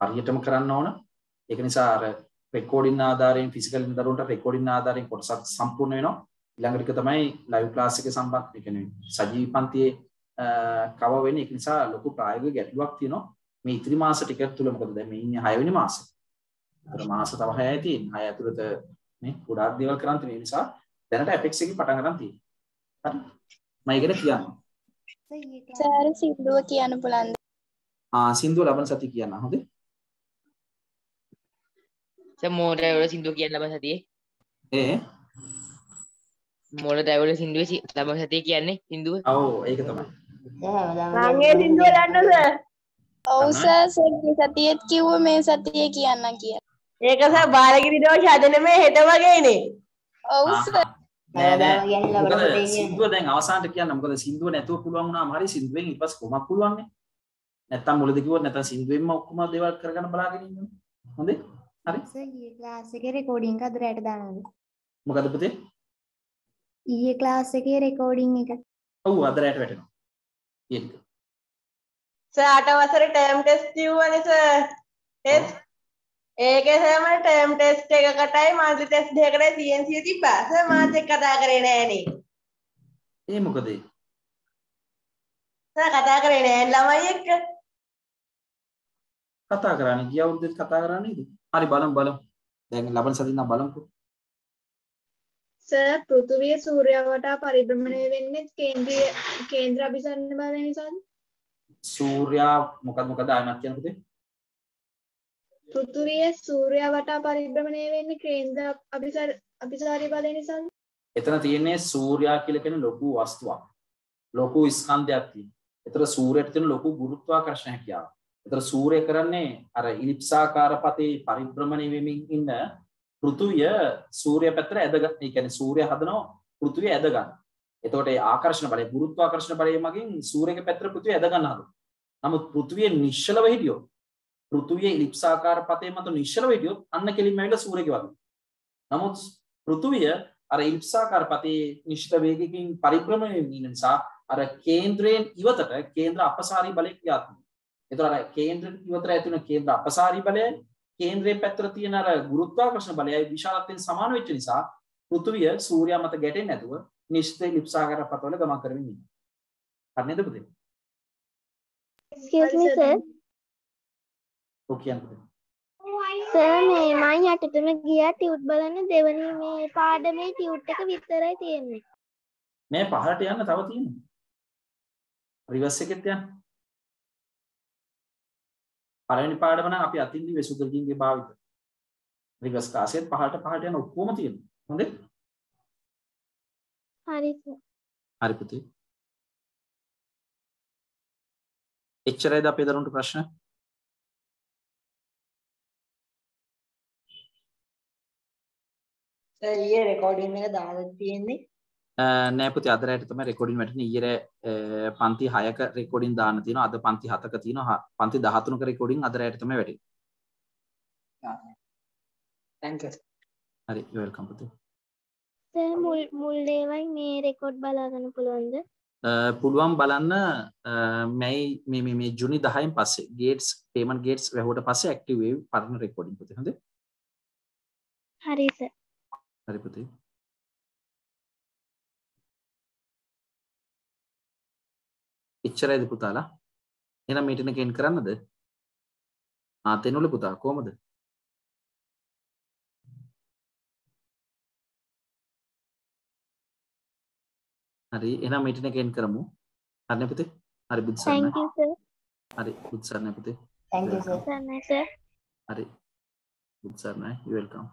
හරියටම කරන්න ඕන. ඒක නිසා අර රෙකෝඩින් ආධාරයෙන් ෆිසිකල් දරුවන්ට රෙකෝඩින් ආධාරයෙන් කොටසක් සම්පූර්ණ වෙනවා. ඊළඟ ටික තමයි ලයිව් ක්ලාස් එකේ සම්බන්ධ ඒ කියන්නේ සජීවී පන්තියේ කව වෙන්නේ. ඒක නිසා ලොකු ප්‍රායෝගික ගැටලුවක් තියෙනවා. මේ ඉතිරි මාස ටික තුල මොකද දැන් මේ ඉන්නේ 6 වෙනි මාසෙ. අර මාස තව 6යි තියෙන්නේ. 6 ඇතුළත මේ ගොඩාක් දේවල් කරන් තියෙන නිසා දැනට Apex එකකින් පටන් ගන්න තියෙනවා. හරි. මම ඒකට කියන්නම්. සෑර සින්දුව කියන්න පුළන්ද ආ සින්දුව ලබන සති කියන්න. හොඳේ. මෝටවල සිින්දුව කියන්න ලබ සතියේ ඒ මෝල දැවල සිින්දුව ලබ සතිය කියන්නේ සිින්දුව ඔව් ඒක තමයි. මගේ සින්දුව දන්නද? ඔවුස සතියත් කිව්ව මේ සතිය කියන්න කිය ඒක සර් බාලගිරි දෝෂ අදනමේ හෙට වගේනේ. නෑ. මොකද සින්දුව දැන් අවසානට කියන්න මොකද සින්දුව නැතුව පුළුවන් වුණාම හරි සින්දුවෙන් ඊට පස්සේ කොහොමද පුළුවන් නේ? නැත්තම් මුලදී කිව්වොත් නැත්තම් සින්දුවෙන්ම ඔක්කොම දේවල් කරගන්න බලාගෙන ඉන්නවා. හොඳේ? හරි. ඊයේ ක්ලාස් එකේ රෙකෝඩින් එක අද රැට දානවද? මොකද පුතේ? ඊයේ ක්ලාස් එකේ රෙකෝඩින් එක. ඔව් අද රැට වැටෙනවා. ඒක. සර් අට වසරේ ටර්ම් ටෙස්ට් කිව්වනේ සර්. ටෙස්ට් ඒකේ සර් මම ටර්ම් ටෙස්ට් එකකටයි මල්ටි ටෙස්ට් දෙකකටයි CNC තිබ්බා. සර් මාත් එක්ක කතා කරේ නෑනේ. ඒ මොකද ඒ? සර් කතා කරේ නෑ ළමයි එක්ක. කතා කරන්නේ ගිය අවුරුද්දේත් කතා කරන්නේ නේද? හරි බලමු බලමු. දැන් ලබන සතියේ නම් බලමුකෝ. සර් පෘථුවිය සූර්යයා වටා පරිභ්‍රමණය වෙන්නේ කේන්ද්‍රීය කේන්ද්‍ර අභිසරණ බලය නිසාද? සූර්යා මොකද මොකද ආයමත් කියන පුතේ? පෘථුවිය සූර්යයා වටා පරිභ්‍රමණය වෙන්නේ කේන්ද්‍ර අභිසර අභිසාරී බලය නිසාද? එතන තියෙන්නේ සූර්යා කියලා කියන ලොකු වස්තුවක්. ලොකු ස්කන්ධයක් තියෙනවා. ඒතර සූර්යයට තියෙන ලොකු ගුරුත්වාකර්ෂණ හැකියාව. ඒතර සූර්ය කරන්නේ අර ඉලිප්සාකාර පතේ පරිභ්‍රමණය වෙමින් ඉන්න පෘථුවිය සූර්ය පැත්තට ඇදගන්න. ඒ කියන්නේ සූර්ය හදනවා පෘථුවිය ඇද ගන්න. එතකොට ඒ ආකර්ෂණ බලය ගුරුත්වාකර්ෂණ බලය මගින් සූර්යගේ පැත්තට පෘථුවිය ඇද ගන්න හදනවා. නමුත් පෘථුවිය නිශ්චලව හිටියොත් පෘථුවිය ඉලිප්සාකාර පතේ මත නිශ්චලව හිටියොත් අන්න කෙලින්ම ඇවිල්ලා සූර්යගේ වගේ. නමුත් පෘථුවිය අර ඉලිප්සාකාර පතේ නිශ්චිත වේගයකින් පරිභ්‍රමණය වෙන නිසා අර කේන්ද්‍රයෙන් ඉවතට කේන්ද්‍ර අපසාරී බලය ක්‍රියාත්මක. ඒතර අර කේන්ද්‍ර ඉවතට ඇති වෙන කේන්ද්‍ර අපසාරී බලය කේන්ද්‍රයේ පැත්තට තියෙන අර ගුරුත්වාකර්ෂණ බලයයි විශාලත්වයෙන් සමාන වෙච්ච නිසා පෘථුවිය සූර්යයා මත ගැටෙන්නේ නැතුව නිශ්චිත ඉලිප්සාකාර පතවල ගමන් කරමින් ඉන්නවා. හරි නේද පුතේ? Excuse me sir. ඔව් කියන්න. සර් මේ මම යටටම ගියා ටියුට් බලන්න දෙවනි මේ පාඩමේ ටියුට් එක විතරයි තියෙන්නේ. මේ පහලට යන්න තව තියෙනවා. රිවර්ස් එකෙත් යන්න. පළවෙනි පාඩම නම් අපි අතින් දිවේ සුදර්ජින්ගේ භාවිත. රිවර්ස් ක්ලාසෙත් පහලට පහලට යන ඔක්කොම තියෙනවා. හොඳේ? හරි සර්. හරි පුතේ. එච්චරයිද අපේ දරුවන්ට ප්‍රශ්න? ඊයේ රෙකෝඩින් එක දාලා තියෙන්නේ. නෑ පුතේ අද රැයට තමයි රෙකෝඩින් වැටෙන්නේ ඊයේ පන්ති 6ක රෙකෝඩින් දාන්න තියෙනවා අද පන්ති 7ක තියෙනවා පන්ති 13ක රෙකෝඩින් අද රැයට තමයි වැටෙන්නේ thank you. හරි you welcome පුතේ සර් මුල් මුල් ඒවයි මේ රෙකෝඩ් බලාගන්න පුළුවන්ද පුළුවන් බලන්න මැයි මේ මේ මේ ජුනි 10න් පස්සේ ගේට්ස් පේමන්ට් ගේට්ස් වැහුවට පස්සේ ඇක්ටිව් වෙයි පරණ රෙකෝඩින් පුතේ හොඳේ හරි සර් හරි පුතේ එච්චරයිද පුතාලා? එහෙනම් මීටින් එක එන් කරන්නද? ආ තෙනුල පුතා කොහමද? හරි එහෙනම් මීටින් එක එන් කරමු. හරිනේ පුතේ? හරි බුද්ධ සරණයි. Thank you sir. හරි බුද්ධ සරණයි පුතේ. Thank you sir. සර් නෑ සර් හරි බුද්ධ සරණයි. You welcome